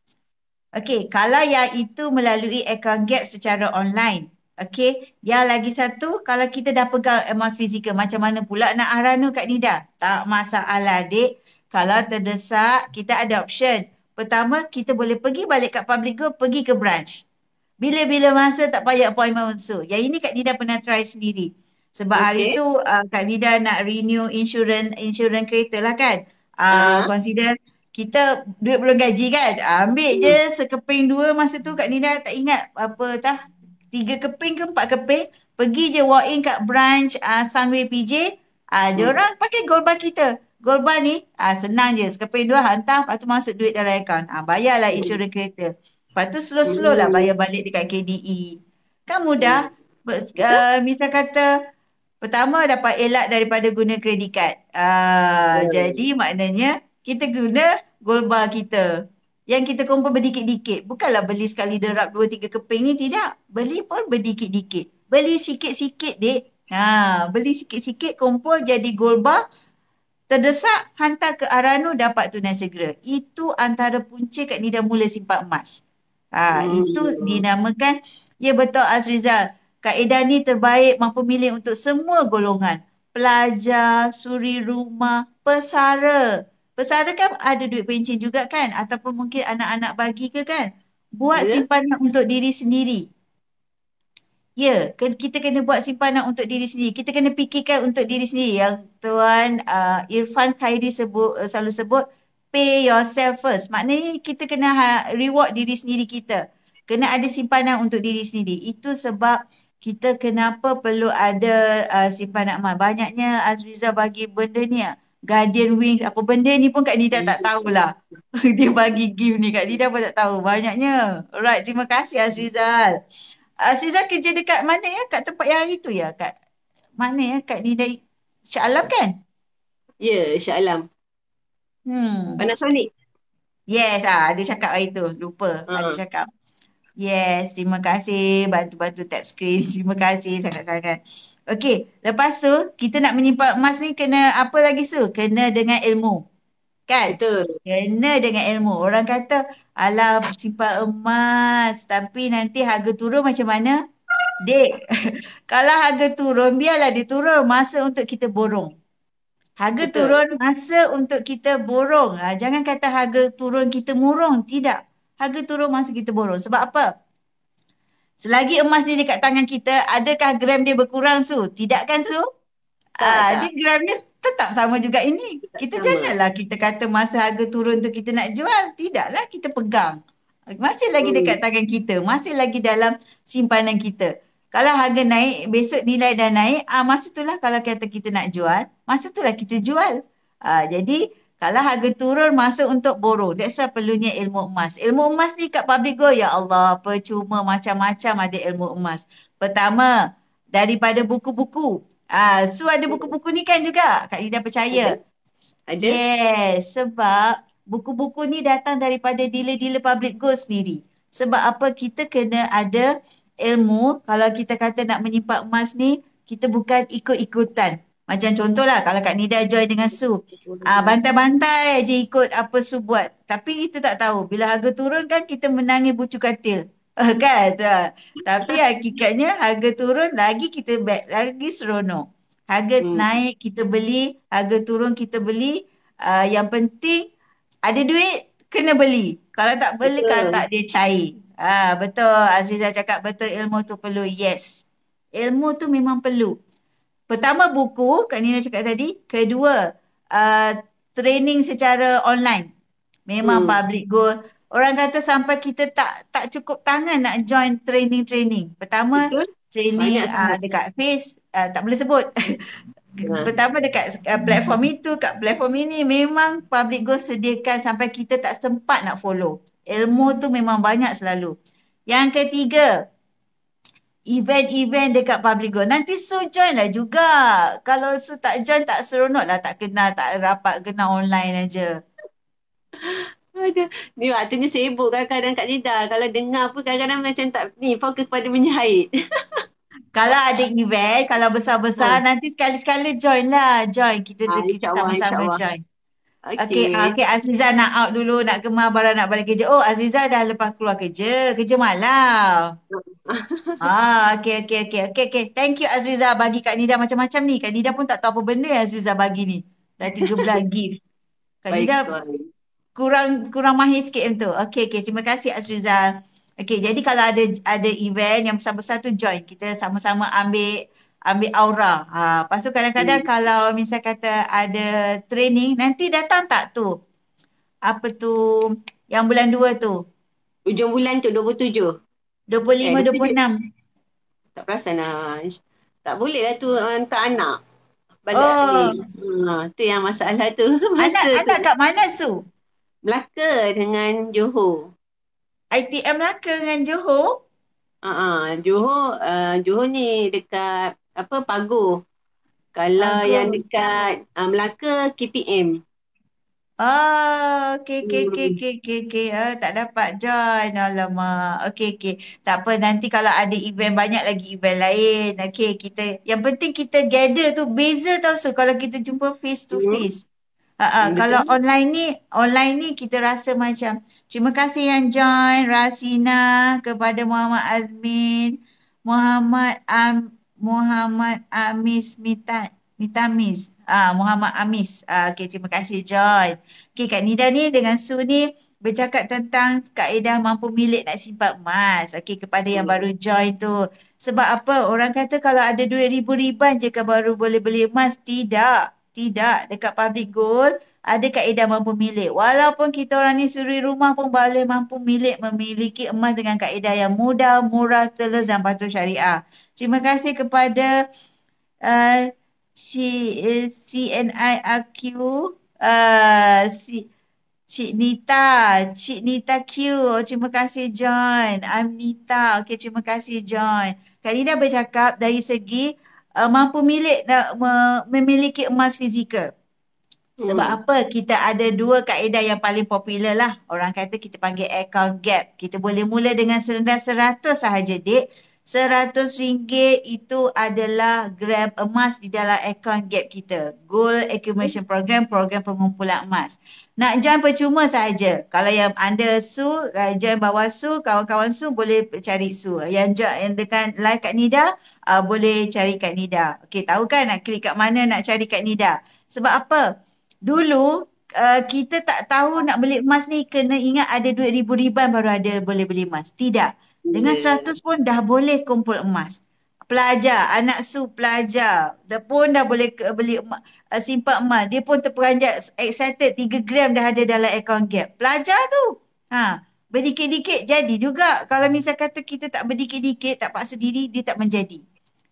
Okey, kalau yang itu melalui account gap secara online. Okey, yang lagi satu, kalau kita dah pegang emas fizikal, macam mana pula nak aranu kat Nida? Tak masalah, adik. Kalau terdesak, kita ada option. Pertama, kita boleh pergi balik kat public go, pergi ke branch. Bila-bila masa tak payah appointment so. Yang ini Kak Nida pernah try sendiri. Sebab okay. hari tu uh, Kak Nida nak renew insurance insurance kereta lah kan. Uh, uh-huh. Consider kita duit belum gaji kan. Ambil uh je sekeping dua masa tu Kak Nida tak ingat apa tah. Tiga keping ke empat keping. Pergi je walk in kat branch uh, Sunway PJ. Uh, dia hmm. orang pakai gold bar kita. Gold bar ni uh, senang je. Sekeping dua hantar lepas tu masuk duit dalam akaun. Uh, bayarlah hmm. insurans kereta. Lepas tu slow-slow lah hmm. bayar balik dekat KDE. Kan mudah. Uh, misal kata Pertama dapat elak daripada guna kredit card. Uh, oh. Jadi maknanya kita guna gold bar kita. Yang kita kumpul berdikit-dikit. Bukanlah beli sekali derap dua tiga keping ni. Tidak. Beli pun berdikit-dikit. Beli sikit-sikit dek. Ha, beli sikit-sikit kumpul jadi gold bar. Terdesak hantar ke Arano dapat tunai segera. Itu antara punca kat ni dah mula simpan emas. Ha, hmm. Itu dinamakan. Ya betul Azrizal. Kaedah ni terbaik mampu milih untuk semua golongan. Pelajar, suri rumah, pesara. Pesara kan ada duit pencen juga kan? Ataupun mungkin anak-anak bagi ke kan? Buat yeah. simpanan untuk diri sendiri. Ya, yeah, kita kena buat simpanan untuk diri sendiri. Kita kena fikirkan untuk diri sendiri. Yang Tuan uh, Irfan Khairi sebut, uh, selalu sebut, pay yourself first. Maknanya kita kena ha- reward diri sendiri kita. Kena ada simpanan untuk diri sendiri. Itu sebab kita kenapa perlu ada uh, simpanan emas. Banyaknya Azriza bagi benda ni ah, Guardian Wings apa benda ni pun Kak Nida tak tahulah. Dia bagi gift ni Kak Nida pun tak tahu. Banyaknya. Alright, terima kasih Azrizal. Azrizal kerja dekat mana ya? Kat tempat yang hari tu ya? Kat mana ya? Kak Nida Shah Alam kan? Ya, yeah, Shah Alam. Hmm. Panasonic. Yes, ah, ada cakap hari tu. Lupa. Uh-huh. Ada cakap. Yes, terima kasih bantu-bantu tap screen. Terima kasih sangat-sangat. Okey, lepas tu kita nak menyimpan emas ni kena apa lagi su? Kena dengan ilmu. Kan? Betul. Kena dengan ilmu. Orang kata, alah simpan emas tapi nanti harga turun macam mana? Dek, kalau harga turun, biarlah dia turun masa untuk kita borong. Harga Betul. turun masa untuk kita borong. Ha, jangan kata harga turun kita murung. Tidak. Harga turun masa kita borong. Sebab apa? Selagi emas ni dekat tangan kita, adakah gram dia berkurang Su? Tidak kan Su? Ah, dia gramnya tetap sama juga ini. Kita sama. janganlah kita kata masa harga turun tu kita nak jual. Tidaklah kita pegang. Masih lagi Hmm. dekat tangan kita. Masih lagi dalam simpanan kita. Kalau harga naik, besok nilai dah naik, ah masa itulah kalau kata kita nak jual, masa itulah kita jual. Ah, jadi kalau harga turun masa untuk borong. That's why perlunya ilmu emas. Ilmu emas ni kat public go, ya Allah, percuma macam-macam ada ilmu emas. Pertama, daripada buku-buku. Ah, Su ada buku-buku ni kan juga? Kak Ida percaya. Ada? Yes, sebab buku-buku ni datang daripada dealer-dealer public goods sendiri. Sebab apa kita kena ada ilmu kalau kita kata nak menyimpan emas ni, kita bukan ikut-ikutan. Macam contohlah kalau Kak Nida join dengan Su, ah bantai-bantai je ikut apa Su buat. Tapi kita tak tahu bila harga turun kan kita menangis bucu katil. kan? Ah. Tapi hakikatnya harga turun lagi kita back, lagi seronok. Harga Hmm. naik kita beli, harga turun kita beli. Uh, yang penting ada duit kena beli. Kalau tak beli Betul. kalau tak dia cair. Ah betul Azizah cakap betul ilmu tu perlu. Yes. Ilmu tu memang perlu. Pertama buku Kak Nina cakap tadi. Kedua uh, training secara online. Memang Hmm. public goal. Orang kata sampai kita tak tak cukup tangan nak join training-training. Pertama Betul? training Banyak uh, dekat Face uh, tak boleh sebut. Ha. Pertama dekat uh, platform itu, kat platform ini memang public go sediakan sampai kita tak sempat nak follow. Ilmu tu memang banyak selalu. Yang ketiga, event-event dekat public go. Nanti Su join lah juga. Kalau Su tak join tak seronok lah, tak kenal, tak rapat, kenal online aja. Ni waktunya sibuk kadang-kadang Kak Nida. Kalau dengar pun kadang-kadang macam tak ni fokus pada menjahit. Kalau ada event, kalau besar-besar, nanti sekali-sekala join lah. Join. Kita Ah, kita insyaAllah, sama-sama insyaAllah. join. Okay, uh, okay Azizah nak out dulu, nak kemar barang nak balik kerja. Oh, Azizah dah lepas keluar kerja, kerja malam. Ah, okay, okay, okay, okay, okay. Thank you Azrizah bagi Kak Nida macam-macam ni. Kak Nida pun tak tahu apa benda yang Azrizah bagi ni. Dah 13 gift. Kak Baik, Nida kurang kurang mahir sikit yang tu. Okay, okay. Terima kasih Azrizah. Okay, jadi kalau ada ada event yang besar-besar tu join. Kita sama-sama ambil ambil aura. Ha, lepas tu kadang-kadang Hmm. kalau misal kata ada training, nanti datang tak tu? Apa tu? Yang bulan 2 tu. Ujung bulan tu 27. 25, Eh, 26. Tak perasan lah. Tak boleh lah tu hantar anak. Balik Oh. Ha, tu yang masalah tu. Anak Masa tu. anak kat mana Su? Melaka dengan Johor. ITM Melaka dengan Johor? Ah, Johor, uh, Johor ni dekat apa Pagoh. Kalau Pagoh. yang dekat uh, Melaka KPM. Oh, okey, okey, Hmm. okey, okey, okey, okey. Oh, tak dapat join. Alamak. Okey, okey. Tak apa, nanti kalau ada event, banyak lagi event lain. Okey, kita, yang penting kita gather tu beza tau so kalau kita jumpa face to Hmm. face. Ha, Betul. kalau online ni, online ni kita rasa macam, terima kasih yang join, Rasina, kepada Muhammad Azmin, Muhammad Am, Muhammad Amis Mitat, Mitamis. Ah, Muhammad Amis. Ah, okey, terima kasih join. Okey, Kak Nida ni dengan Su ni bercakap tentang kaedah mampu milik nak simpan emas. Okey, kepada yang baru join tu. Sebab apa? Orang kata kalau ada duit ribu-riban je ke baru boleh beli emas. Tidak. Tidak. Dekat public gold ada kaedah mampu milik. Walaupun kita orang ni suri rumah pun boleh mampu milik memiliki emas dengan kaedah yang mudah, murah, telus dan patuh syariah. Terima kasih kepada uh, C, uh, CNI AQ, uh, Cik Nita, Cik Nita Q, terima kasih join. I'm Nita, okay terima kasih join. Kak Nida bercakap dari segi uh, mampu milik nak me- memiliki emas fizikal. Sebab Hmm. apa? Kita ada dua kaedah yang paling popular lah. Orang kata kita panggil account gap. Kita boleh mula dengan serendah 100 sahaja, dek. Seratus ringgit itu adalah gram emas di dalam akaun gap kita. Gold Accumulation Program, program pengumpulan emas. Nak join percuma sahaja. Kalau yang anda su, uh, join bawah su, kawan-kawan su boleh cari su. Yang join dengan live Kak Nida, uh, boleh cari Kak Nida. Okey, tahu kan nak klik kat mana nak cari Kak Nida. Sebab apa? Dulu uh, kita tak tahu nak beli emas ni kena ingat ada duit ribu-riban baru ada boleh beli emas. Tidak. Dengan seratus pun dah boleh kumpul emas. Pelajar, anak su pelajar, dia pun dah boleh beli uh, simpan emas. Dia pun terperanjat excited 3 gram dah ada dalam akaun gap. Pelajar tu. Ha, berdikit-dikit jadi juga. Kalau misal kata kita tak berdikit-dikit, tak paksa diri, dia tak menjadi.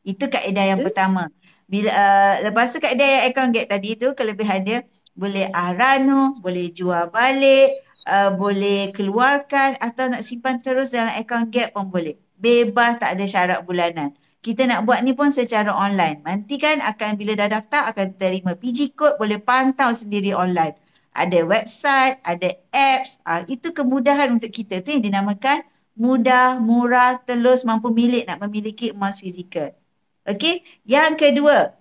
Itu kaedah yang pertama. Bila uh, lepas tu kaedah yang akaun gap tadi tu kelebihan dia boleh arano, boleh jual balik, uh, boleh keluarkan atau nak simpan terus dalam akaun gap pun boleh. Bebas tak ada syarat bulanan. Kita nak buat ni pun secara online. Nanti kan akan bila dah daftar akan terima PG code boleh pantau sendiri online. Ada website, ada apps. Uh, itu kemudahan untuk kita. Itu yang dinamakan mudah, murah, telus, mampu milik nak memiliki emas fizikal. Okey. Yang kedua,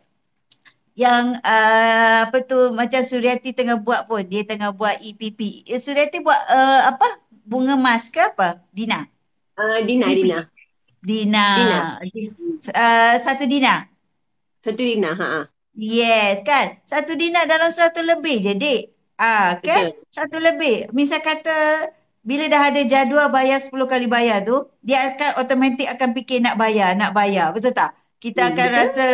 yang uh, apa tu macam Suryati tengah buat pun dia tengah buat EPP. Eh, Suryati buat uh, apa? Bunga emas ke apa? Dina. Uh, Dina, Dina. Dina. Dina. Uh, satu Dina. Satu Dina, ha. Yes, kan? Satu Dina dalam satu lebih je, Dik. Ah, kan? Betul. Satu lebih. Misal kata bila dah ada jadual bayar 10 kali bayar tu, dia akan automatik akan fikir nak bayar, nak bayar. Betul tak? Kita hmm, akan betul? rasa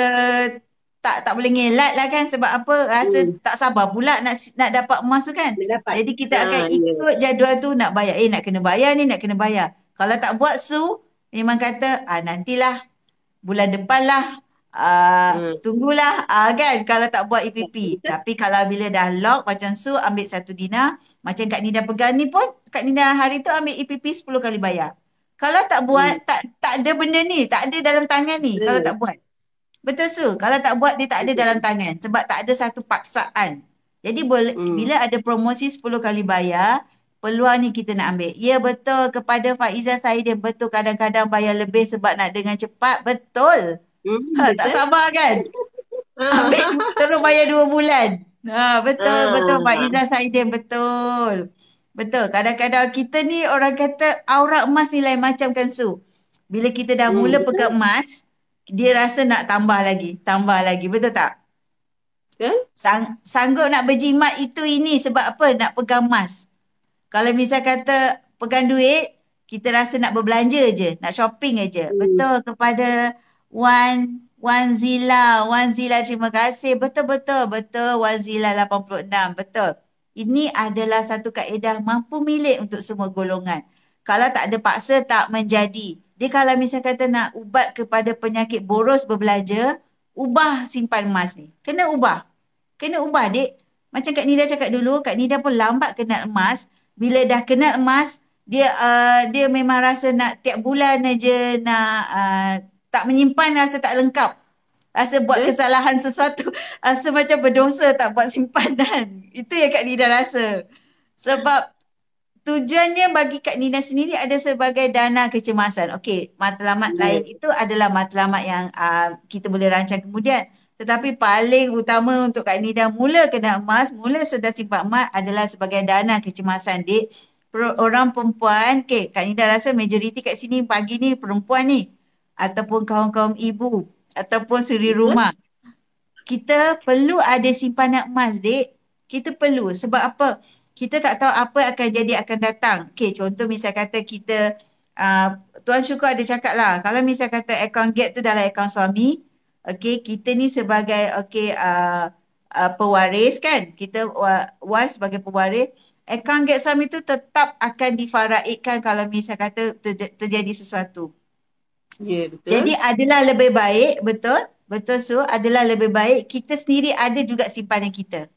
tak tak boleh ngelat lah kan sebab apa rasa hmm. tak sabar pula nak nak dapat emas tu kan. Jadi kita ha, akan ikut yeah. jadual tu nak bayar. Eh nak kena bayar ni nak kena bayar. Kalau tak buat su memang kata ah nantilah bulan depan lah. Uh, hmm. tunggulah uh, kan kalau tak buat EPP. Tapi kalau bila dah lock macam su ambil satu dinar macam Kak Nida pegang ni pun Kak Nida hari tu ambil EPP 10 kali bayar. Kalau tak buat hmm. tak tak ada benda ni, tak ada dalam tangan ni hmm. kalau tak buat. Betul su. Kalau tak buat dia tak ada dalam tangan sebab tak ada satu paksaan. Jadi boleh hmm. bila ada promosi 10 kali bayar, peluang ni kita nak ambil. Ya betul kepada Faiza Saidin betul kadang-kadang bayar lebih sebab nak dengan cepat. Betul. Hmm, ha, betul. tak sabar kan? ambil terus bayar dua bulan. Ha, betul hmm. betul Faiza Saidin betul. Betul. Kadang-kadang kita ni orang kata aurat emas ni lain macam kan Su. Bila kita dah hmm. mula pegang emas, dia rasa nak tambah lagi, tambah lagi. Betul tak? Betul. Sang, sanggup nak berjimat itu ini sebab apa? Nak pegang emas. Kalau misal kata pegang duit, kita rasa nak berbelanja je, nak shopping aja. Hmm. Betul kepada Wan Wan Zila, Wan Zila terima kasih. Betul betul betul Wan Zila 86. Betul. Ini adalah satu kaedah mampu milik untuk semua golongan. Kalau tak ada paksa tak menjadi. Dia kalau misal kata nak ubat kepada penyakit boros berbelanja, ubah simpan emas ni. Kena ubah. Kena ubah, dek. Macam Kak Nida cakap dulu, Kak Nida pun lambat kenal emas. Bila dah kenal emas, dia uh, dia memang rasa nak tiap bulan aja nak uh, tak menyimpan rasa tak lengkap. Rasa buat eh? kesalahan sesuatu, rasa macam berdosa tak buat simpanan. Itu yang Kak Nida rasa. Sebab tujuannya bagi Kak Nina sendiri ada sebagai dana kecemasan. Okey, matlamat yeah. lain itu adalah matlamat yang uh, kita boleh rancang kemudian. Tetapi paling utama untuk Kak Nina mula kena emas, mula sudah simpan emas adalah sebagai dana kecemasan. Dik, orang perempuan, okay, Kak Nina rasa majoriti kat sini pagi ni perempuan ni. Ataupun kawan-kawan ibu. Ataupun suri rumah. Kita perlu ada simpanan emas, Dik. Kita perlu. Sebab apa? kita tak tahu apa akan jadi akan datang. Okay, contoh misal kata kita, uh, Tuan Syukur ada cakap lah, kalau misal kata akaun gap tu dalam akaun suami, okay, kita ni sebagai okay, uh, uh, pewaris kan, kita uh, wife sebagai pewaris, akaun gap suami tu tetap akan difaraidkan kalau misal kata ter- terjadi sesuatu. Ya, yeah, betul. Jadi adalah lebih baik, betul? Betul so, adalah lebih baik kita sendiri ada juga simpanan kita.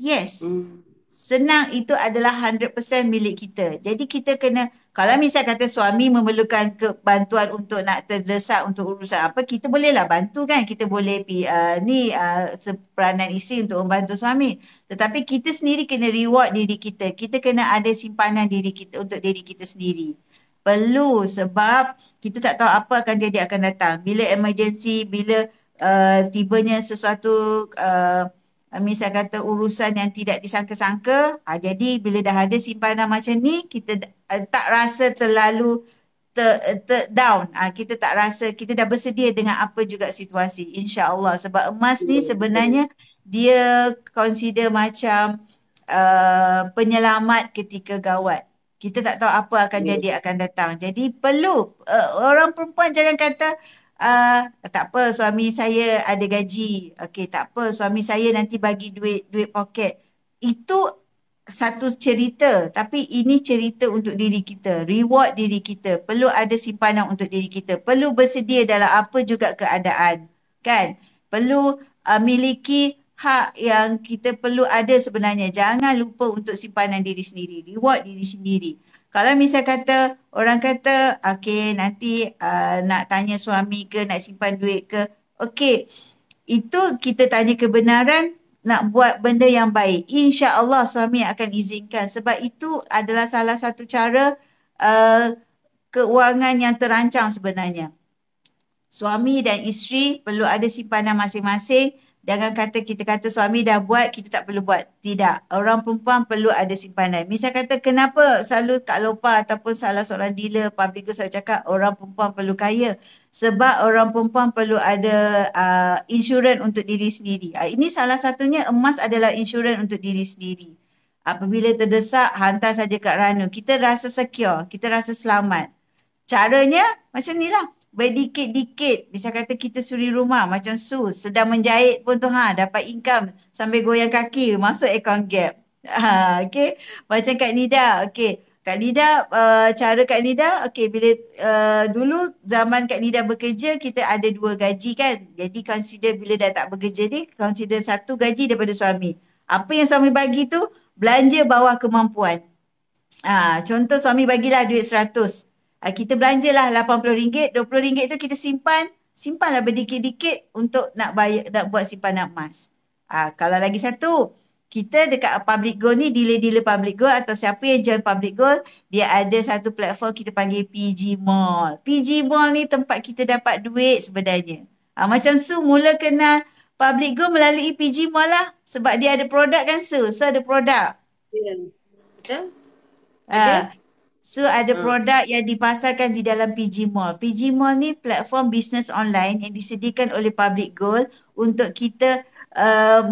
Yes. Hmm senang itu adalah 100% milik kita. Jadi kita kena, kalau misal kata suami memerlukan bantuan untuk nak terdesak untuk urusan apa, kita bolehlah bantu kan. Kita boleh uh, ni uh, seperanan isteri untuk membantu suami. Tetapi kita sendiri kena reward diri kita. Kita kena ada simpanan diri kita untuk diri kita sendiri. Perlu sebab kita tak tahu apa akan jadi akan datang. Bila emergency, bila uh, tibanya sesuatu uh, misal kata urusan yang tidak disangka-sangka, uh, jadi bila dah ada simpanan macam ni, kita uh, tak rasa terlalu ter, ter down. Uh, kita tak rasa, kita dah bersedia dengan apa juga situasi. InsyaAllah. Sebab emas ni sebenarnya dia consider macam uh, penyelamat ketika gawat kita tak tahu apa akan yeah. jadi akan datang. Jadi perlu uh, orang perempuan jangan kata uh, tak apa suami saya ada gaji. Okey tak apa suami saya nanti bagi duit duit poket. Itu satu cerita tapi ini cerita untuk diri kita, reward diri kita. Perlu ada simpanan untuk diri kita. Perlu bersedia dalam apa juga keadaan. Kan? Perlu uh, miliki hak yang kita perlu ada sebenarnya. Jangan lupa untuk simpanan diri sendiri, reward diri sendiri. Kalau misal kata, orang kata, okay nanti uh, nak tanya suami ke, nak simpan duit ke, okay. Itu kita tanya kebenaran, nak buat benda yang baik. Insya Allah suami akan izinkan. Sebab itu adalah salah satu cara uh, keuangan yang terancang sebenarnya. Suami dan isteri perlu ada simpanan masing-masing Jangan kata kita kata suami dah buat, kita tak perlu buat. Tidak. Orang perempuan perlu ada simpanan. Misal kata kenapa selalu Kak Lopa ataupun salah seorang dealer public selalu cakap orang perempuan perlu kaya. Sebab orang perempuan perlu ada uh, insurans untuk diri sendiri. Uh, ini salah satunya emas adalah insurans untuk diri sendiri. Apabila terdesak, hantar saja kat Ranu. Kita rasa secure, kita rasa selamat. Caranya macam ni lah berdikit-dikit. Bisa kata kita suri rumah macam Su sedang menjahit pun tu ha dapat income sambil goyang kaki masuk account gap. Ha, okay. Macam Kak Nida. Okay. Kak Nida, uh, cara Kak Nida, okay, bila uh, dulu zaman Kak Nida bekerja, kita ada dua gaji kan. Jadi consider bila dah tak bekerja ni, consider satu gaji daripada suami. Apa yang suami bagi tu, belanja bawah kemampuan. Ha, contoh suami bagilah duit seratus. Uh, kita belanjalah RM80, RM20 tu kita simpan, simpanlah berdikit-dikit untuk nak bayar nak buat simpanan emas. Uh, kalau lagi satu, kita dekat public gold ni, dealer-dealer public gold atau siapa yang join public gold, dia ada satu platform kita panggil PG Mall. PG Mall ni tempat kita dapat duit sebenarnya. Uh, macam Su mula kenal public gold melalui PG Mall lah. Sebab dia ada produk kan Su? So ada produk. Ya. Betul. Uh, So ada hmm. produk yang dipasarkan di dalam PG Mall. PG Mall ni platform bisnes online yang disediakan oleh Public Gold untuk kita uh,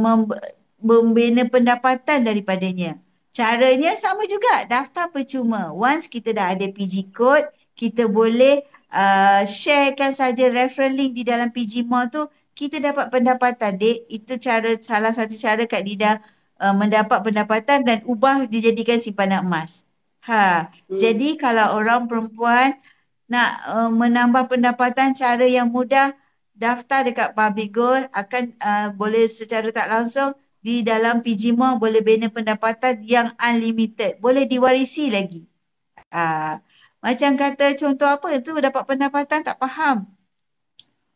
membina pendapatan daripadanya. Caranya sama juga, daftar percuma. Once kita dah ada PG code, kita boleh uh, sharekan saja referral link di dalam PG Mall tu, kita dapat pendapatan, dek. Itu cara salah satu cara Kak Dida uh, mendapat pendapatan dan ubah dijadikan simpanan emas. Ha, hmm. jadi kalau orang perempuan nak uh, menambah pendapatan cara yang mudah daftar dekat Public Gold akan uh, boleh secara tak langsung di dalam PG Mall boleh bina pendapatan yang unlimited. Boleh diwarisi lagi. Uh, macam kata contoh apa itu dapat pendapatan tak faham.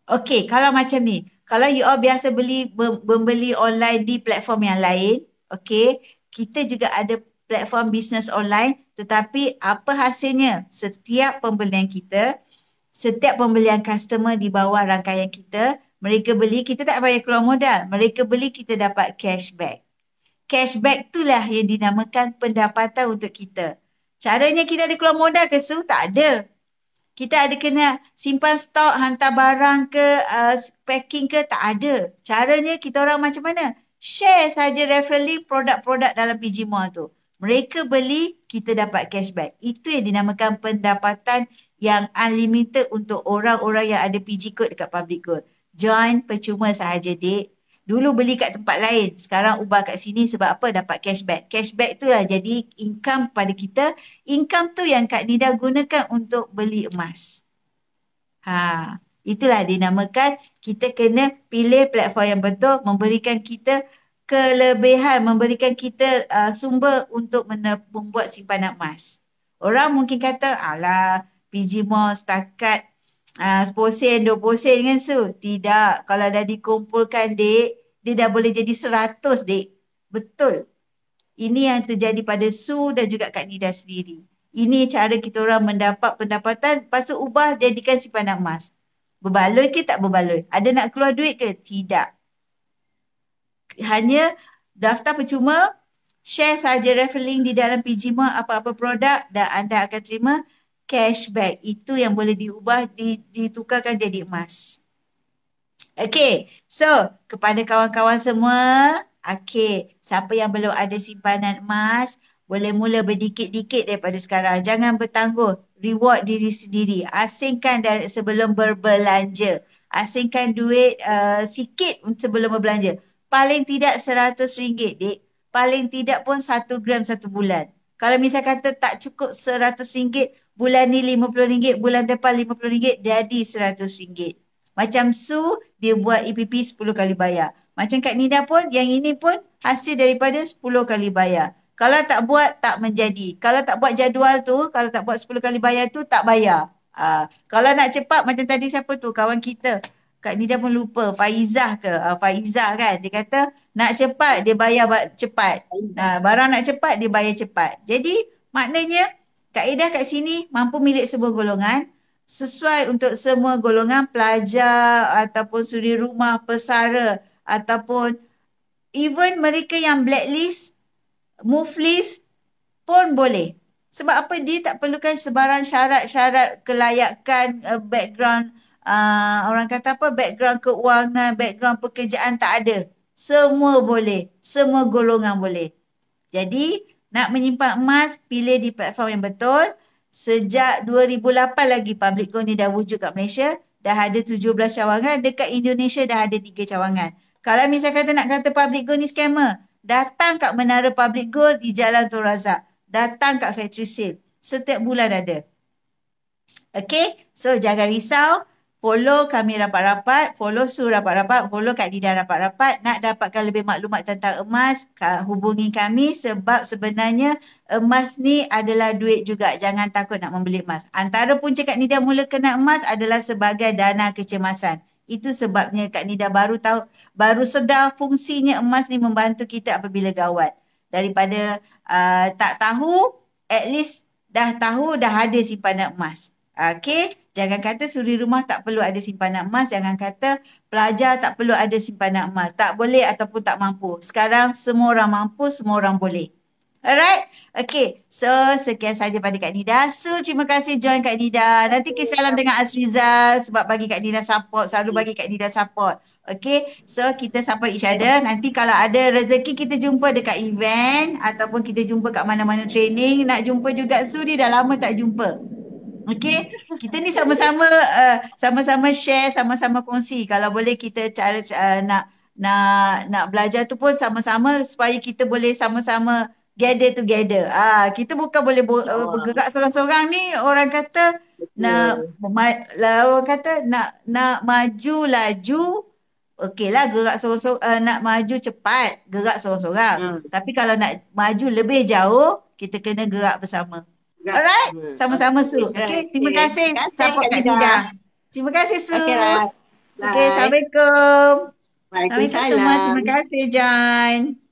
Okey, kalau macam ni. Kalau you all biasa beli membeli online di platform yang lain, okey, kita juga ada platform bisnes online tetapi apa hasilnya? Setiap pembelian kita setiap pembelian customer di bawah rangkaian kita mereka beli kita tak payah keluar modal. Mereka beli kita dapat cashback. Cashback itulah yang dinamakan pendapatan untuk kita. Caranya kita ada keluar modal ke su? Tak ada. Kita ada kena simpan stok hantar barang ke uh, packing ke tak ada. Caranya kita orang macam mana? Share saja referral link produk-produk dalam PG Mall tu mereka beli, kita dapat cashback. Itu yang dinamakan pendapatan yang unlimited untuk orang-orang yang ada PG code dekat public code. Join percuma sahaja, dek. Dulu beli kat tempat lain. Sekarang ubah kat sini sebab apa? Dapat cashback. Cashback tu lah jadi income pada kita. Income tu yang Kak Nida gunakan untuk beli emas. Ha, itulah dinamakan kita kena pilih platform yang betul memberikan kita kelebihan memberikan kita uh, sumber untuk membuat simpanan emas. Orang mungkin kata, alah PG Mall setakat uh, 10 sen, 20 sen kan Su? Tidak. Kalau dah dikumpulkan dek, dia dah boleh jadi 100 dek. Betul. Ini yang terjadi pada Su dan juga Kak Nida sendiri. Ini cara kita orang mendapat pendapatan. Lepas tu ubah jadikan simpanan emas. Berbaloi ke tak berbaloi? Ada nak keluar duit ke? Tidak. Hanya daftar percuma, share saja referral di dalam PGMA apa-apa produk dan anda akan terima cashback. Itu yang boleh diubah, ditukarkan jadi emas. Okay, so kepada kawan-kawan semua, okay, siapa yang belum ada simpanan emas, boleh mula berdikit-dikit daripada sekarang. Jangan bertangguh, reward diri sendiri. Asingkan dari sebelum berbelanja. Asingkan duit uh, sikit sebelum berbelanja. Paling tidak seratus ringgit, dek. Paling tidak pun satu gram satu bulan. Kalau misal kata tak cukup seratus ringgit, bulan ni lima puluh ringgit, bulan depan lima puluh ringgit, jadi seratus ringgit. Macam Su, dia buat EPP 10 kali bayar. Macam Kak Nida pun, yang ini pun hasil daripada 10 kali bayar. Kalau tak buat, tak menjadi. Kalau tak buat jadual tu, kalau tak buat 10 kali bayar tu, tak bayar. Uh, kalau nak cepat, macam tadi siapa tu, kawan kita. Kak Nida pun lupa, Faizah ke? Uh, Faizah kan, dia kata nak cepat, dia bayar cepat. Nah, barang nak cepat, dia bayar cepat. Jadi, maknanya, kaedah kat sini mampu milik sebuah golongan, sesuai untuk semua golongan pelajar ataupun suri rumah, pesara ataupun even mereka yang blacklist, move list pun boleh. Sebab apa dia tak perlukan sebarang syarat-syarat kelayakan uh, background uh, orang kata apa background keuangan, background pekerjaan tak ada. Semua boleh, semua golongan boleh. Jadi nak menyimpan emas pilih di platform yang betul sejak 2008 lagi public gold ni dah wujud kat Malaysia. Dah ada 17 cawangan. Dekat Indonesia dah ada 3 cawangan. Kalau misal kata nak kata public gold ni scammer, datang kat menara public gold di Jalan Tun Razak. Datang kat factory sale. Setiap bulan ada. Okay, so jangan risau follow kami rapat-rapat, follow Su rapat-rapat, follow Kak Dida rapat-rapat. Nak dapatkan lebih maklumat tentang emas, hubungi kami sebab sebenarnya emas ni adalah duit juga. Jangan takut nak membeli emas. Antara punca Kak Nida mula kena emas adalah sebagai dana kecemasan. Itu sebabnya Kak Nida baru tahu, baru sedar fungsinya emas ni membantu kita apabila gawat. Daripada uh, tak tahu, at least dah tahu dah ada simpanan emas. Okay, jangan kata suri rumah tak perlu ada simpanan emas. Jangan kata pelajar tak perlu ada simpanan emas. Tak boleh ataupun tak mampu. Sekarang semua orang mampu, semua orang boleh. Alright, okay. So, sekian saja pada Kak Nida. So, terima kasih join Kak Nida. Nanti kita salam dengan Azrizal sebab bagi Kak Nida support. Selalu bagi Kak Nida support. Okay, so kita support each other. Nanti kalau ada rezeki kita jumpa dekat event ataupun kita jumpa kat mana-mana training. Nak jumpa juga Su ni dah lama tak jumpa. Okay, kita ni sama-sama uh, sama-sama share, sama-sama kongsi. Kalau boleh kita cara uh, nak nak nak belajar tu pun sama-sama supaya kita boleh sama-sama gather together. Ah, kita bukan boleh bo- uh, bergerak seorang-seorang ni orang kata Betul. nak ma- lah, orang kata nak nak maju laju Okey lah gerak seorang-seorang uh, nak maju cepat gerak seorang-seorang. Hmm. Tapi kalau nak maju lebih jauh kita kena gerak bersama. Alright, sama-sama Su. Okay, terima kasih support Kak Dida. Terima kasih Su. Okay, right. okay Assalamualaikum. Waalaikumsalam. Terima kasih Jan.